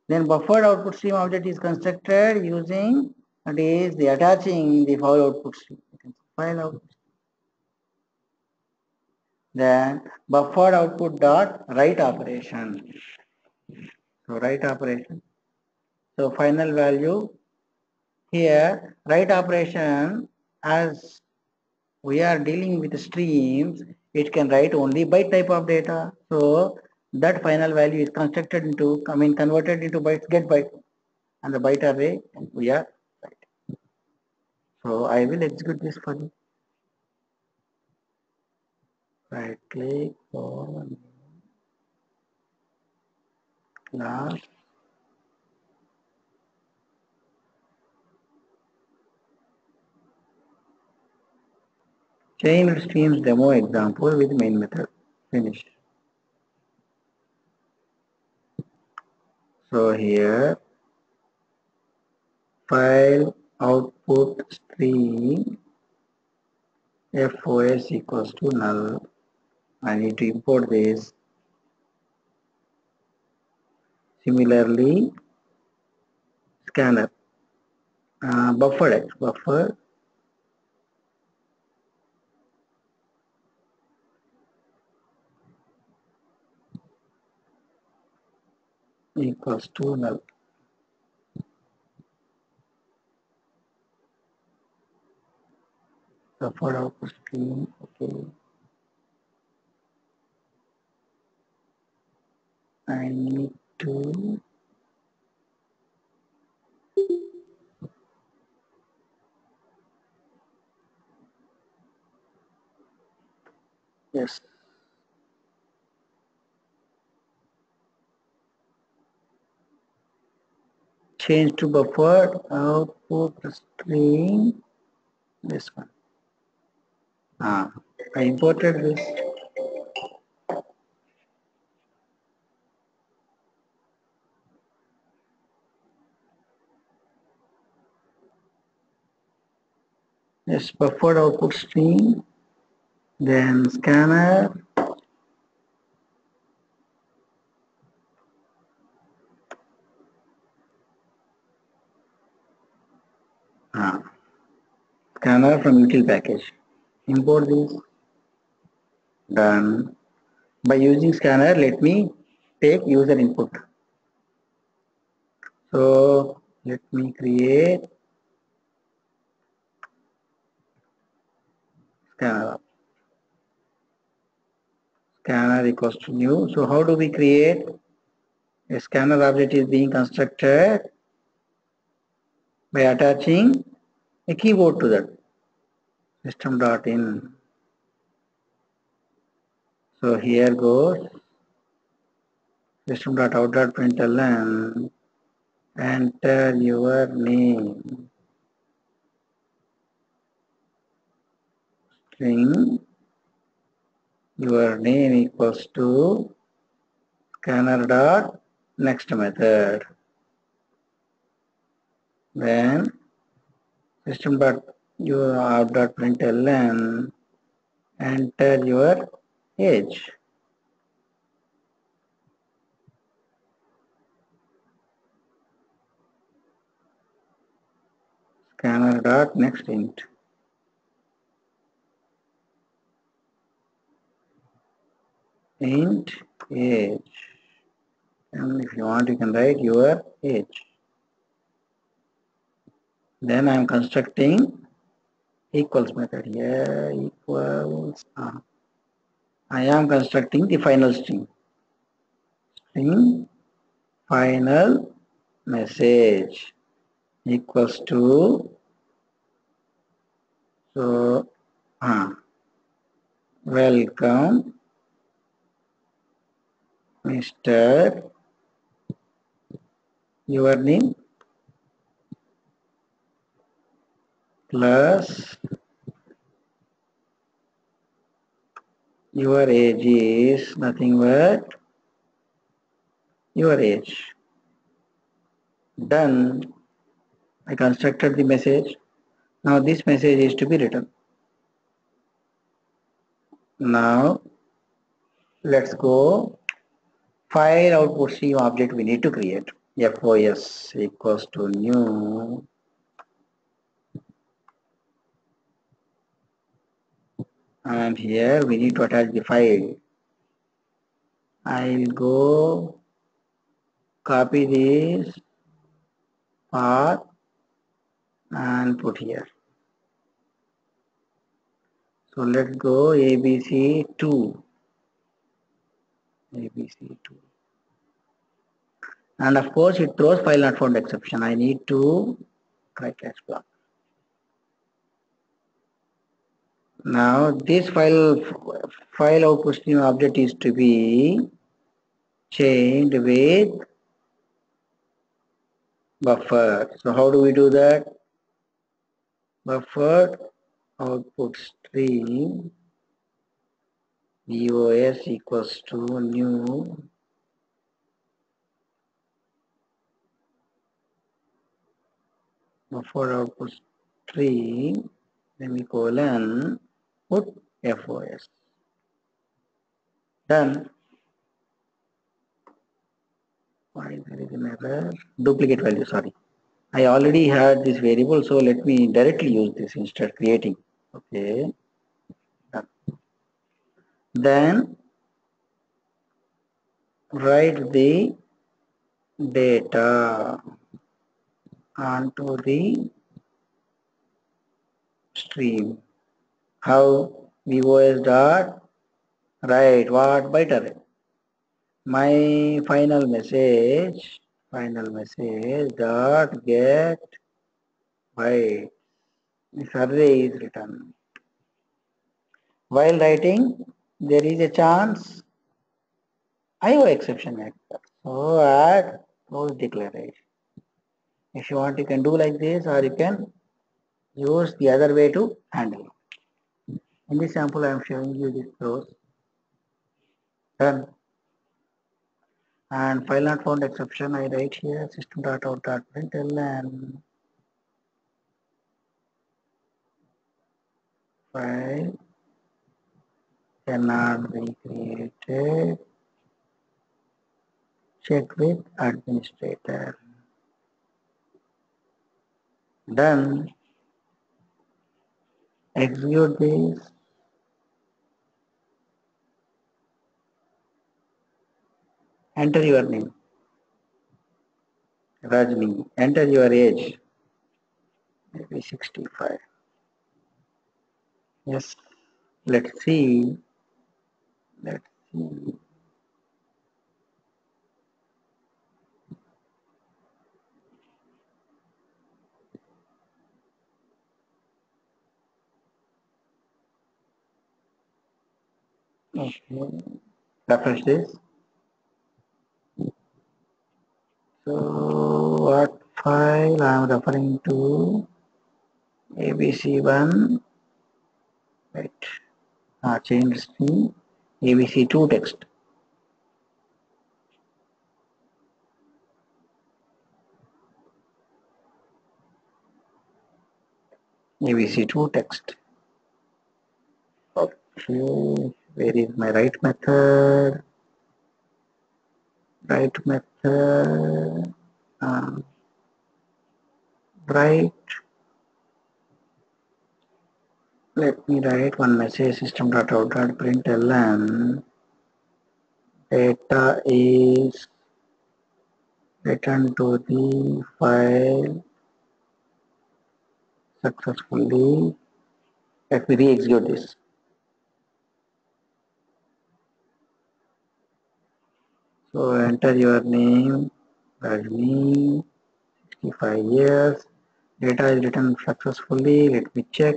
Then buffered output stream object is constructed using that is the attaching the file output stream. File output then buffered output dot write operation. So write operation. So final value here write operation as we are dealing with streams it can write only byte type of data. So that final value is constructed into I mean converted into bytes get byte and the byte array we are right. So I will execute this for you right click for class chain streams demo example with main method. Finish. So here file output stream fos equals to null. I need to import this. Similarly, scanner, uh, buffer X, buffer equals to null. Buffer output stream, okay. I need to yes change to buffer output string this one. Ah I imported this. Yes buffered output stream then scanner ah, scanner from util package? Import this. Done. By using scanner let me take user input. So let me create scanner. Scanner equals to new. So how do we create? A scanner object is being constructed by attaching a keyboard to that system dot in. So here goes system dot out dot println. Enter your name. String. Your name equals to scanner dot next method. Then system dot you your dot println enter your age. Scanner dot next int. int age and if you want you can write your age then I am constructing equals method here equals uh, I am constructing the final string string final message equals to so uh, welcome Mr. Your name plus your age is nothing but your age. Done. I constructed the message. Now this message is to be written. Now let's go file output stream object we need to create FOS equals to new and here we need to attach the file. I'll go copy this path and put here. So let's go ABC2 ABC2 and of course it throws file not found exception. I need to write catch block now this file file output stream object is to be changed with buffer. So how do we do that? Buffer output stream BOS equals to new buffer output string semicolon put FOS. Done. Why there is an error? Duplicate value, sorry. I already had this variable, so let me directly use this instead creating. Okay. Then write the data onto the stream. How BOS dot write what array. My final message, final message dot get byte. Array is written. While writing, there is a chance IO exception occurs. So add throws declaration. If you want, you can do like this or you can use the other way to handle. In this sample, I am showing you this close. Done. And file not found exception, I write here system dot out dot println file cannot be created. Check with administrator. Done. Execute this. Enter your name. Rajni. Enter your age. Maybe 65. Yes. Let's see. Let's see. Okay. Refresh this. So what file I am referring to? ABC1. Right. Uh, I changed to ABC2 text. ABC2 text. Okay, where is my write method? Write method. Um, right. Let me write one message system.out.println data is returned to the file successfully. Let me re-execute this. So enter your name, Rajni, 65 years. Data is written successfully. Let me check.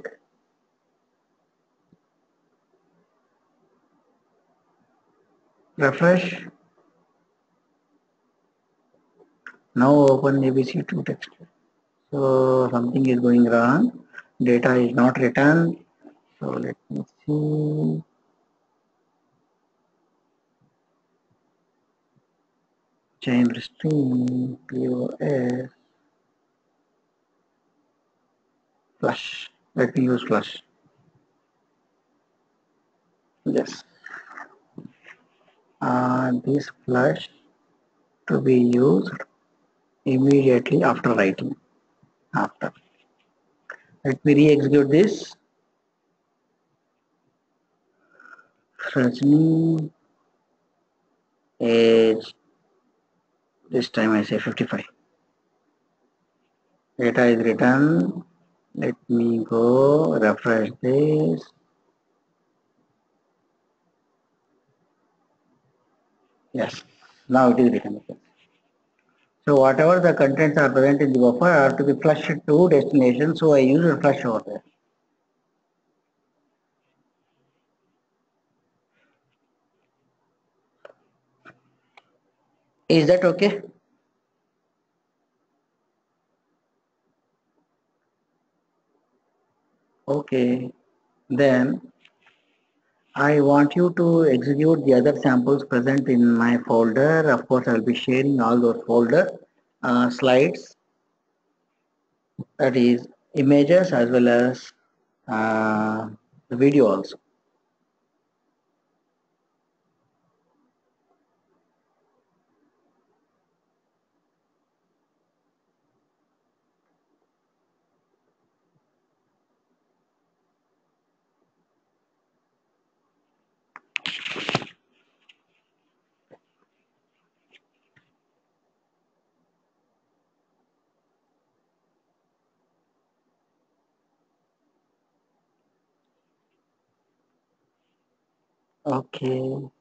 Refresh. Now open ABC2 text. So something is going wrong. Data is not written. So let me see. Change string BOS flush. Let me use flush. Yes. Uh, this flush to be used immediately after writing. After. Let me re-execute this. Rajni age this time I say 55 data is written. Let me go refresh this. Yes now it is written. So whatever the contents are present in the buffer are to be flushed to destination so I use a flush over there is that okay okay then I want you to execute the other samples present in my folder. Of course, I'll be sharing all those folder uh, slides. That is images as well as uh, the video also. Okay.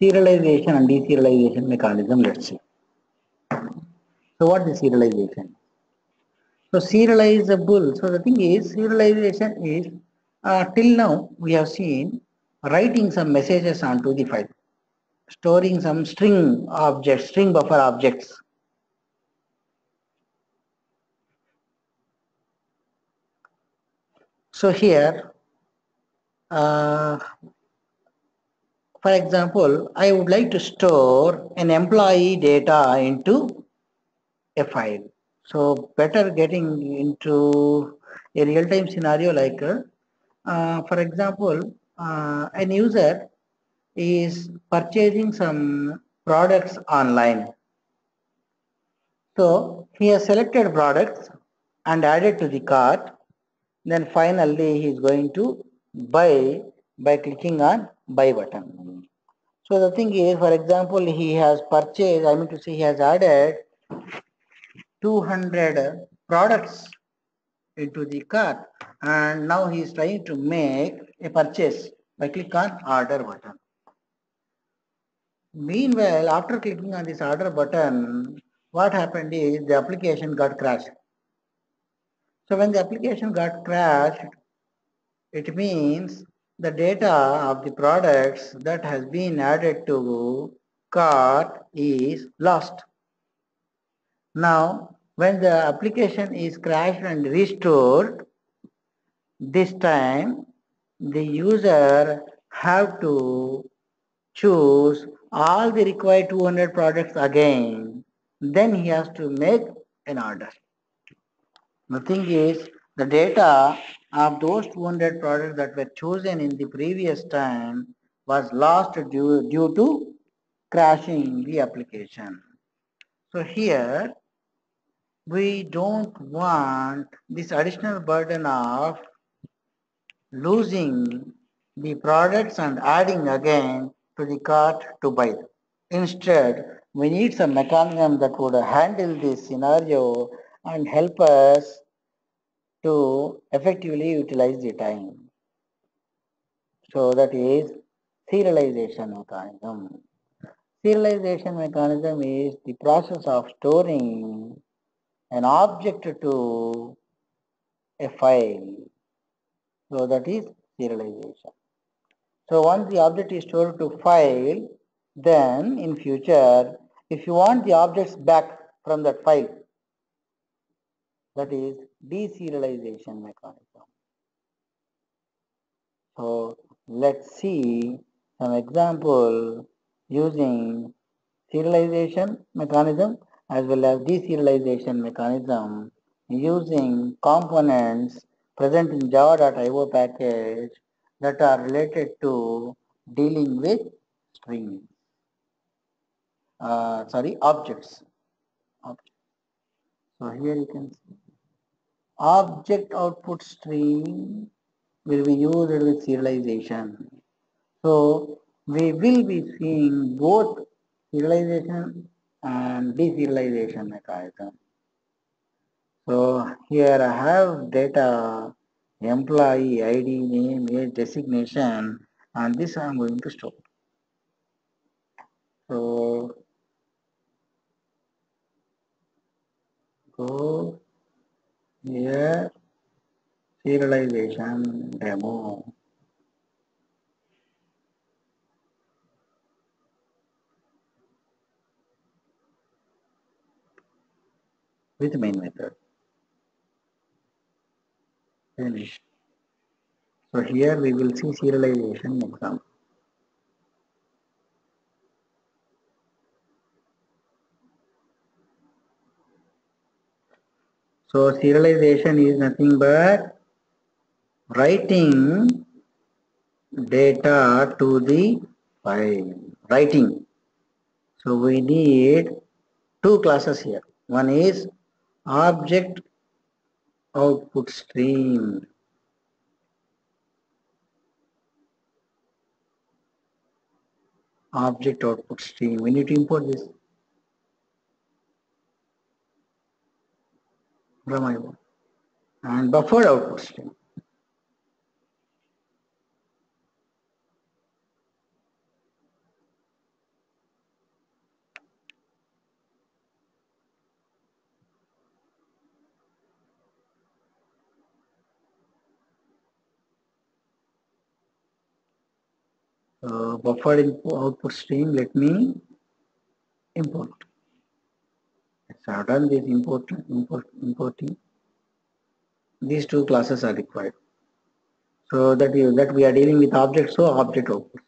Serialization and deserialization mechanism, let's see. So what is serialization? So serializable, so the thing is serialization is uh, till now we have seen writing some messages onto the file, storing some string objects, string buffer objects. So here, uh, for example, I would like to store an employee data into a file. So better getting into a real-time scenario like, uh, for example, uh, an user is purchasing some products online. So he has selected products and added to the cart. Then finally he is going to buy by clicking on buy button. So the thing is, for example, he has purchased, I mean to say he has added 200 products into the cart and now he is trying to make a purchase by click on order button. Meanwhile, after clicking on this order button, what happened is the application got crashed. So when the application got crashed, it means the data of the products that has been added to cart is lost. Now, when the application is crashed and restored, this time the user have to choose all the required 200 products again. Then he has to make an order. The thing is, the data of those 200 products that were chosen in the previous time was lost due, due to crashing the application. So here, we don't want this additional burden of losing the products and adding again to the cart to buy them. Instead, we need some mechanism that would handle this scenario and help us to effectively utilize the time. So that is serialization mechanism. Serialization mechanism is the process of storing an object to a file. So that is serialization. So once the object is stored to file, then in future, if you want the objects back from that file, that is deserialization mechanism. So let's see some example using serialization mechanism as well as deserialization mechanism using components present in java.io package that are related to dealing with strings. Uh, sorry, objects. objects. So here you can see object output stream will be used with serialization. So we will be seeing both serialization and deserialization mechanism. So here I have data employee ID, name, age, designation, and this I am going to store. So go here serialization demo. With main method. Finish. So here we will see serialization example. So serialization is nothing but writing data to the file. Writing. So we need two classes here. One is object output stream. Object output stream. We need to import this from and buffered output stream. Uh, input output stream let me import. So I've done this import, import importing. These two classes are required. So that you that we are dealing with objects so object output.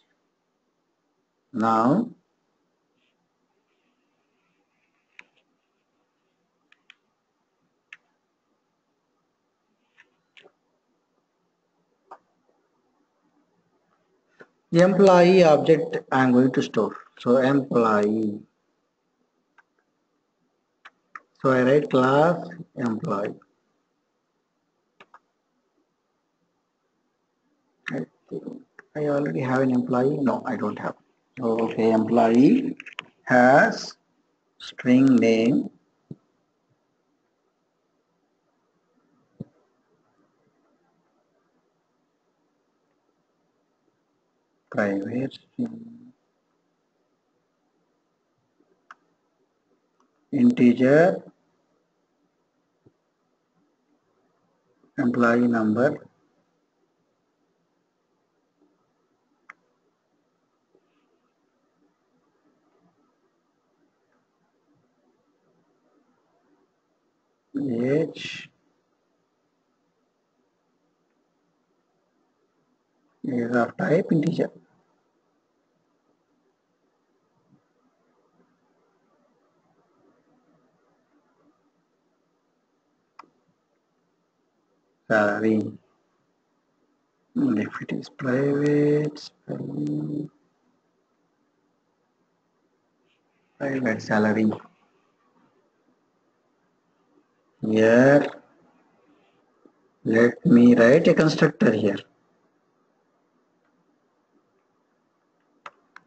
Now employee object I'm going to store. So employee. So I write class employee. I, I already have an employee. No, I don't have. Okay, employee has string name private integer employee number age is of type integer. Salary. If it is private, private salary. Here, let me write a constructor here.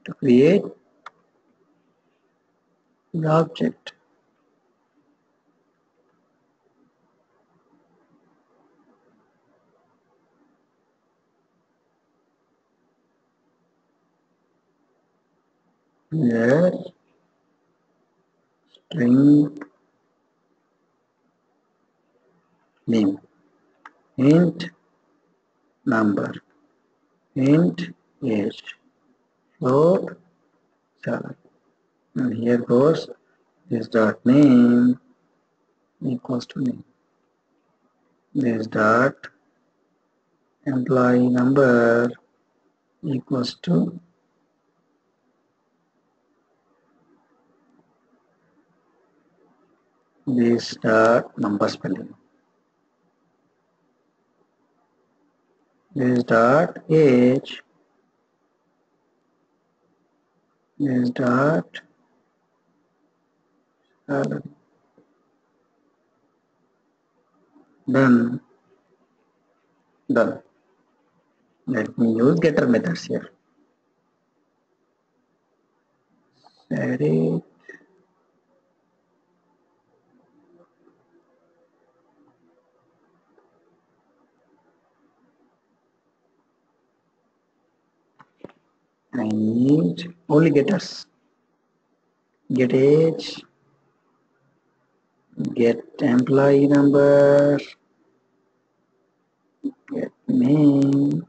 To create the object. Here, string name int number int age. Float salary and here goes this dot name equals to name. This dot employee number equals to this uh, dot number spelling. This dot age this dot salary done. Done. Let me use getter methods here. Set need only getters. Get age, get employee number, get name,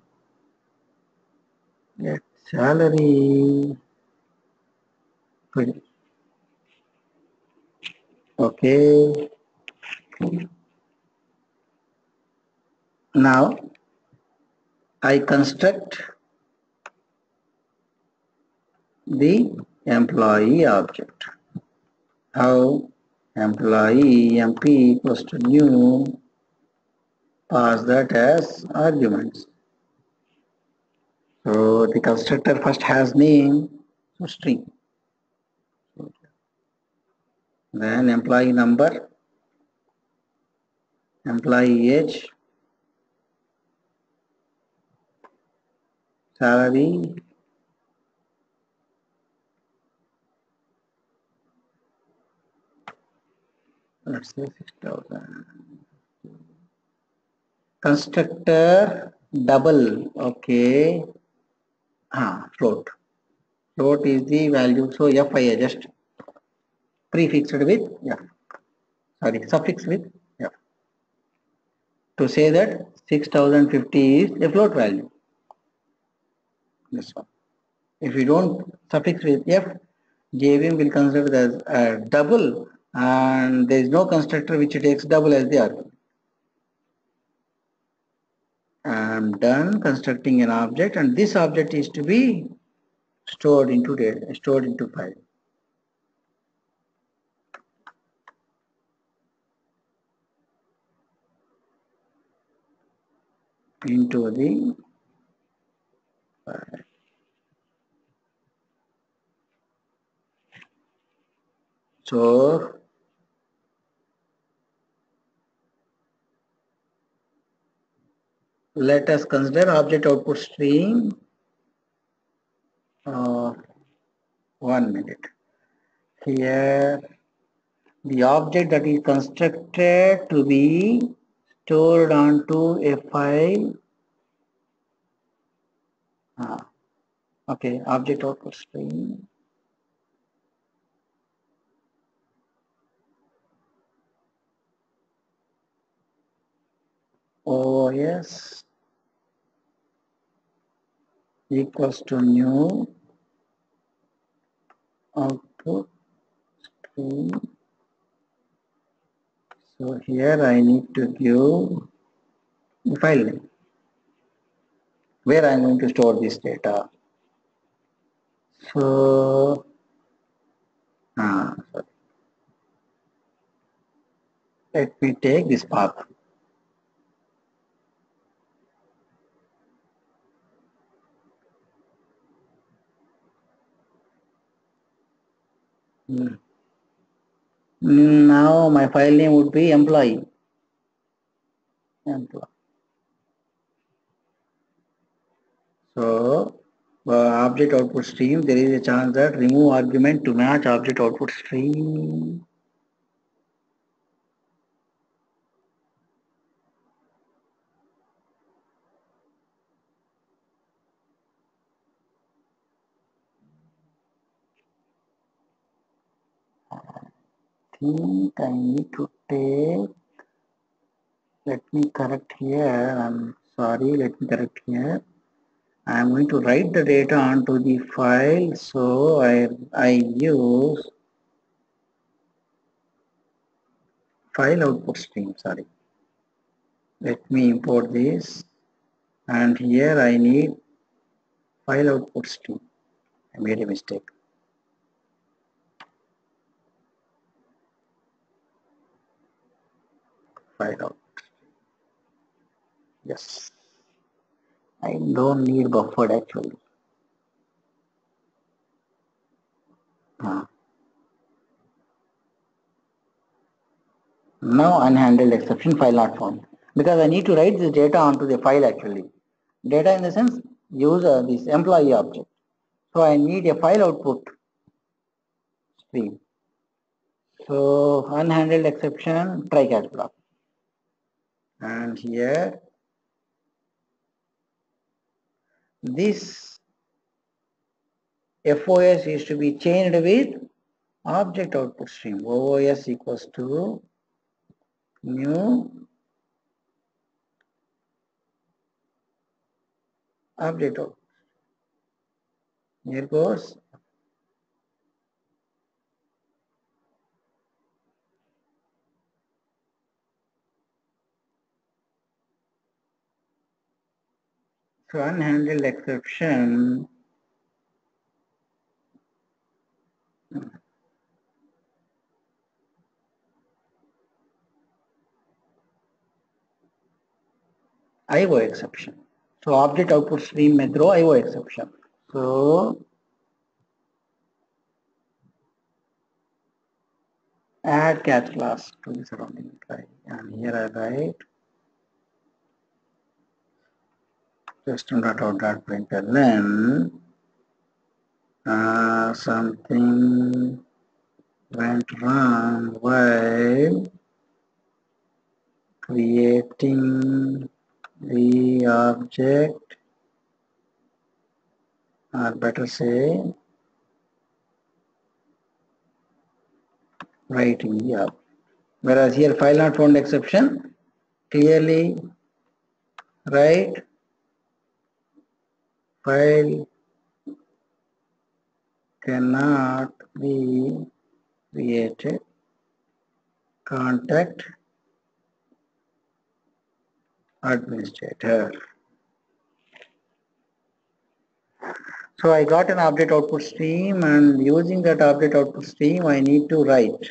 get salary. Okay. Now I construct the employee object. How employee MP equals to new pass that as arguments. So the constructor first has name, so string. Then employee number, employee age, salary, let's say 6000 constructor double okay. Ah float. Float is the value so f i just prefixed with f sorry suffix with f to say that 6050 is a float value. This one. If you don't suffix with f JVM will consider it as a double and there is no constructor which takes double as the argument. I'm done constructing an object and this object is to be stored into data, stored into file. into the file. So let us consider object output stream uh, one minute. Here the object that is constructed to be stored onto a file. Ah, okay, object output stream. OS equals to new output stream So here I need to give file name where I am going to store this data. So, ah, sorry. let me take this path. Now my file name would be employee. Employee. So uh, object output stream, there is a chance that remove argument to match object output stream. Think I need to take, let me correct here, I'm sorry, let me correct here. I'm going to write the data onto the file, so I, I use file output stream, sorry. Let me import this and here I need file output stream. I made a mistake. File out. Yes. I don't need buffered actually. Uh, now unhandled exception file not found because I need to write this data onto the file actually. Data in the sense use uh, this employee object. So I need a file output stream. So unhandled exception try catch block. And here this FOS is to be changed with object output stream. OOS equals to new object output. Here goes So unhandled exception IO exception. So object output stream may throw IO exception. So add catch clause to the surrounding try and here I write system dot out dot println uh, something went wrong while creating the object or better say writing the object. Whereas here file not found exception clearly write file cannot be created contact administrator. So I got an update output stream and using that update output stream I need to write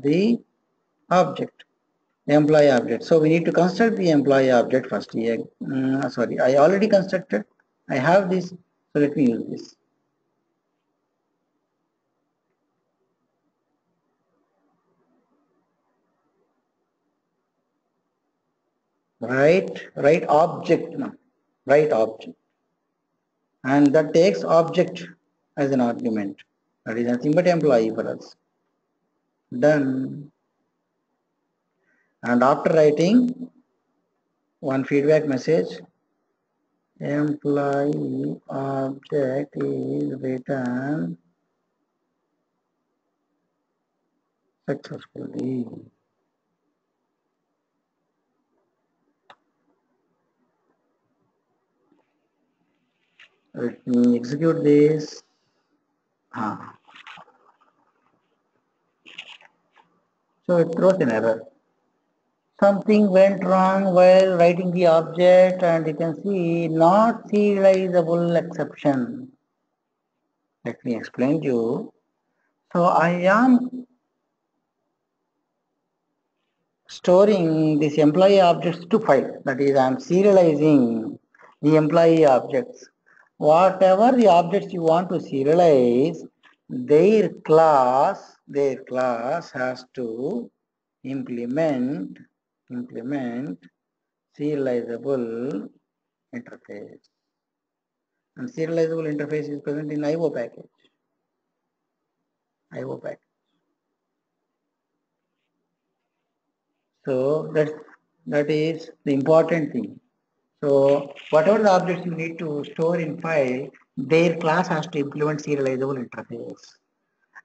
the object employee object. So we need to construct the employee object first. Uh, sorry, I already constructed. I have this. So let me use this. Right, write object now, write object. And that takes object as an argument. That is nothing but employee for us. Done. And after writing one feedback message, employee object is written successfully. Let me execute this. Ah. So it throws an error. Something went wrong while writing the object and you can see not serializable exception. Let me explain to you. So I am storing this employee objects to file. That is, I am serializing the employee objects. Whatever the objects you want to serialize, their class, their class has to implement, implement serializable interface. And serializable interface is present in IO package. IO package. So that that is the important thing. So whatever the objects you need to store in file, their class has to implement serializable interface.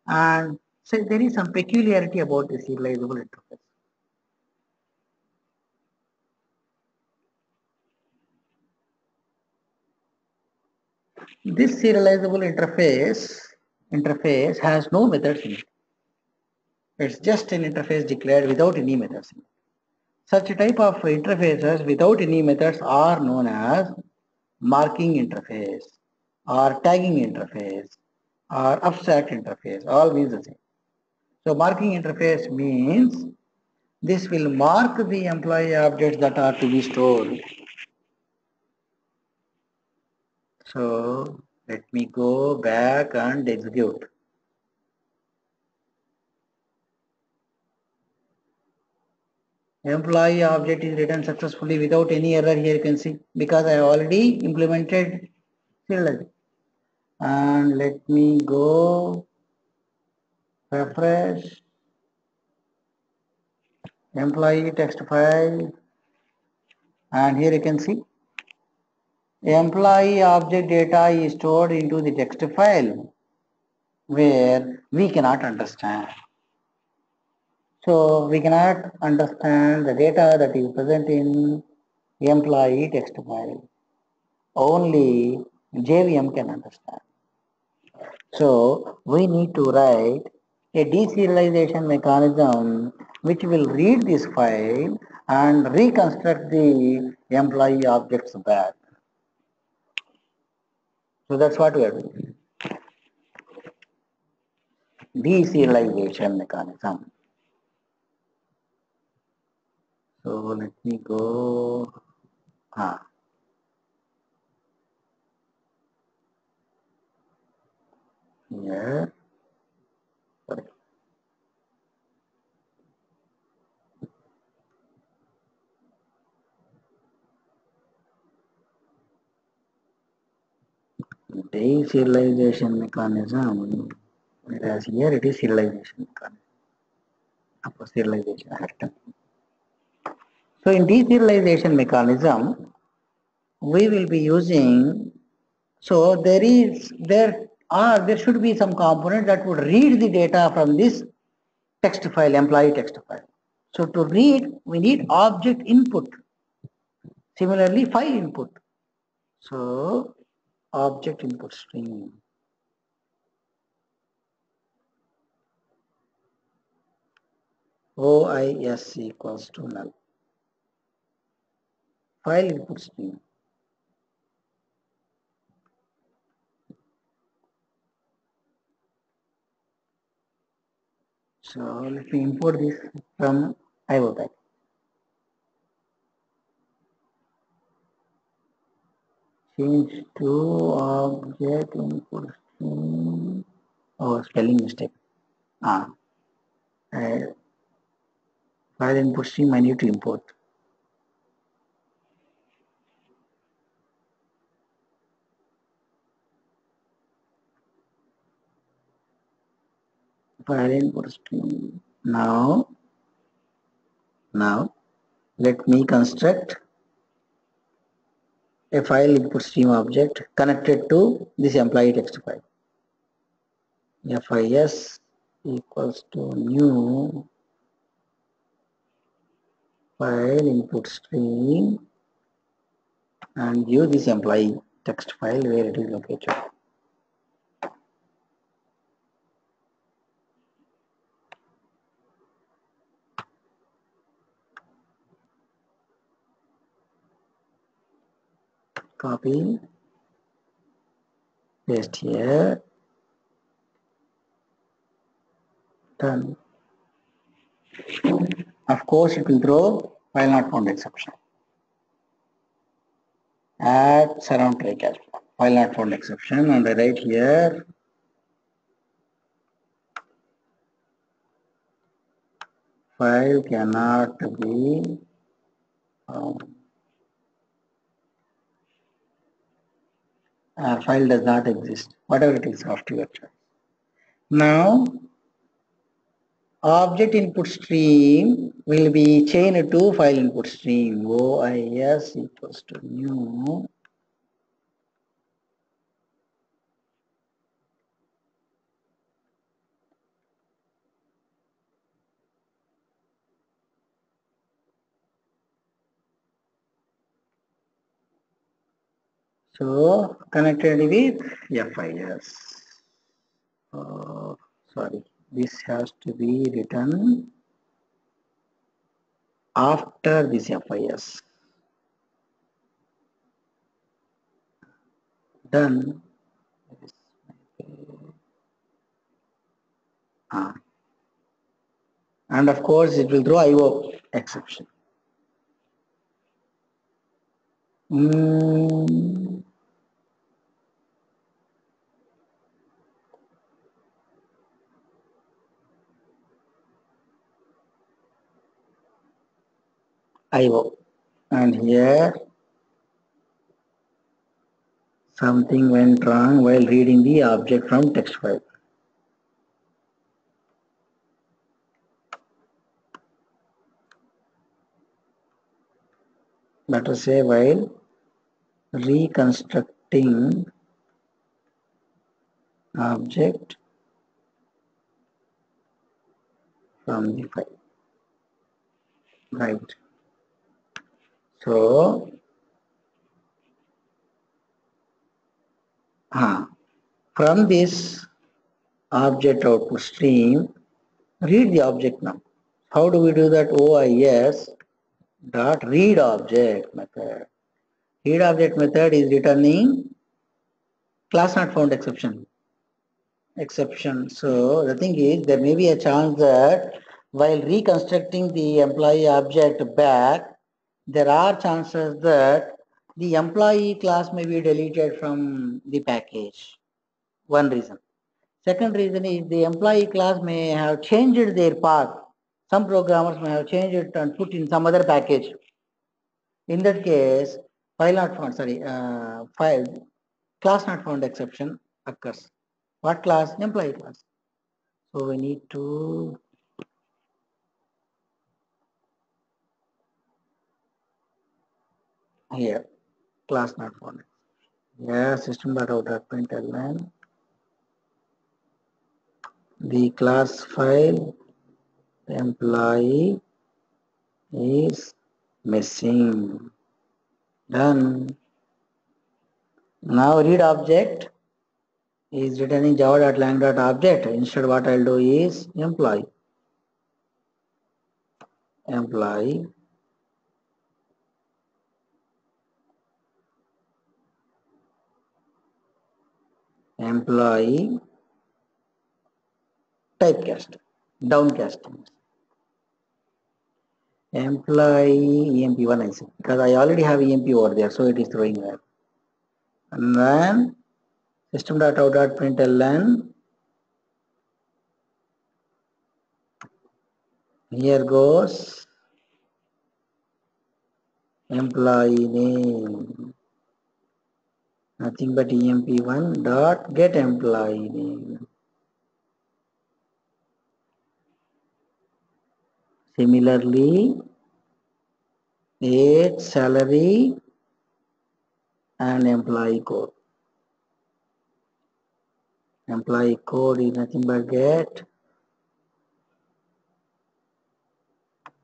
And so there is some peculiarity about the serializable interface. This serializable interface interface has no methods in it. It's just an interface declared without any methods in it. Such type of interfaces without any methods are known as marking interface or tagging interface or abstract interface, all means the same. So marking interface means this will mark the employee objects that are to be stored. So let me go back and execute. Employee object is written successfully without any error here you can see because I already implemented serialization. And let me go refresh employee text file and here you can see employee object data is stored into the text file where we cannot understand. So we cannot understand the data that is present in employee text file. Only JVM can understand. So we need to write a deserialization mechanism which will read this file and reconstruct the employee objects back. So that's what we are doing. Deserialization mechanism. So let me go. Ah. Here. Deserialization mechanism, whereas here it is serialization mechanism. Course, serialization action. So in deserialization mechanism, we will be using, so there is, there are, there should be some component that would read the data from this text file, employee text file. So to read, we need object input. Similarly, file input. So object input stream. OIS equals to null. File input stream. So let me import this from IOPack. Change to object input stream. Oh, spelling mistake. Ah, uh, file input stream I need to import. file input stream. Now, now let me construct a file input stream object connected to this employee text file. FIS equals to new file input stream and view this employee text file where it is located. Copy, paste here, done. Of course, it will throw file not found exception. Add surround catch file not found exception and write here file cannot be found. Uh, file does not exist, whatever it is of your choice. Now, object input stream will be chained to file input stream OIS equals to new So connected with FIS. Oh, sorry, this has to be written after this FIS. Done. Ah. And of course, it will throw IO exception. Mm. IO and here something went wrong while reading the object from text file. Let us say while reconstructing object from the file. Right. So, uh, from this object output stream, read the object now. How do we do that? OIS dot read object method. Read object method is returning class not found exception. Exception. So the thing is there may be a chance that while reconstructing the employee object back, there are chances that the employee class may be deleted from the package. One reason. Second reason is the employee class may have changed their path. Some programmers may have changed it and put in some other package. In that case, file not found, sorry, uh, file class not found exception occurs. What class? Employee class. So we need to here class not found. Yeah, system dot out dot println the class file employee is missing. Done. Now read object is in java.lang.object. Instead what I'll do is employee. Employee employee typecast downcasting. Employee emp1 I because I already have emp over there so it is throwing that and then system.out.println here goes employee name nothing but emp1 dot get employee. Name similarly age salary and employee code. Employee code is nothing but get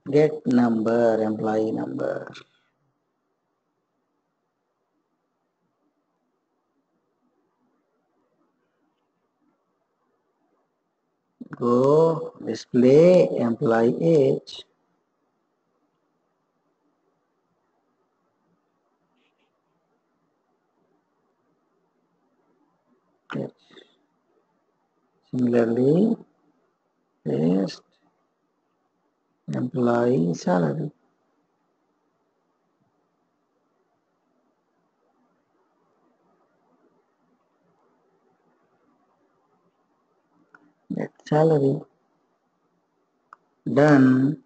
get number employee number go display employee age. Similarly paste employee salary. Net salary. Done.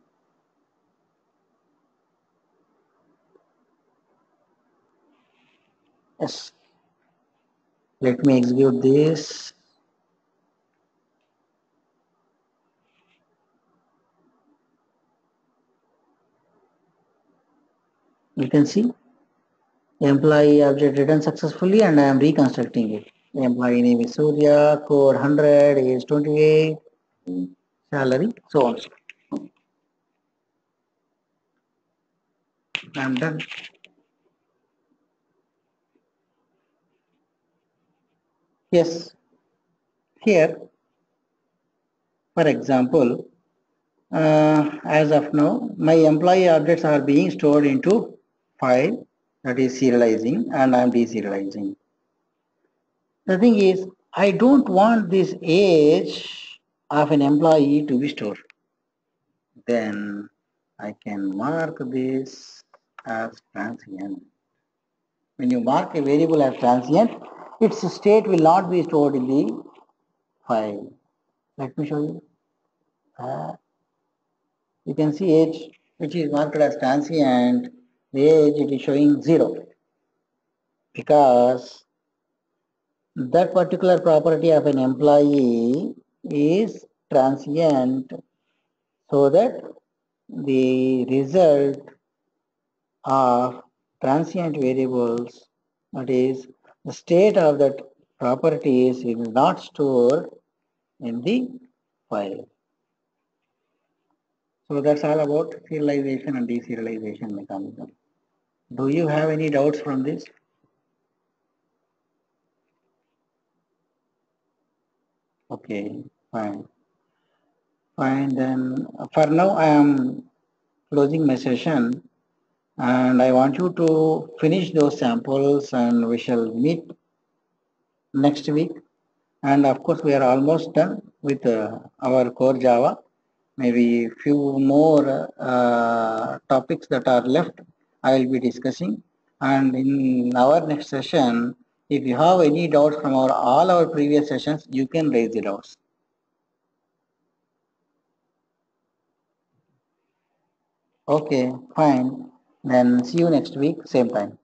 Yes. Let me execute this. You can see employee object written successfully and I am reconstructing it. Employee name is Surya, code 100, age 28, salary, so on. I am done. Yes, here, for example, uh, as of now, my employee objects are being stored into file that is serializing and I am deserializing. The thing is, I don't want this age of an employee to be stored. Then I can mark this as transient. When you mark a variable as transient, its state will not be stored in the file. Let me show you. Uh, you can see age which is marked as transient, the age it is showing 0 because that particular property of an employee is transient so that the result of transient variables that is the state of that property is not stored in the file. So that's all about serialization and deserialization mechanism. Do you have any doubts from this? Okay, fine. Fine, then for now I am closing my session and I want you to finish those samples and we shall meet next week. And of course, we are almost done with uh, our core Java. Maybe few more uh, topics that are left, I will be discussing. And in our next session, if you have any doubts from our all our previous sessions, you can raise the doubts. Okay, fine. Then see you next week, same time.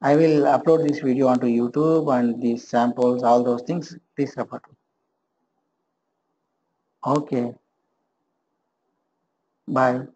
I will upload this video onto YouTube and these samples, all those things, please refer to. Okay. Bye.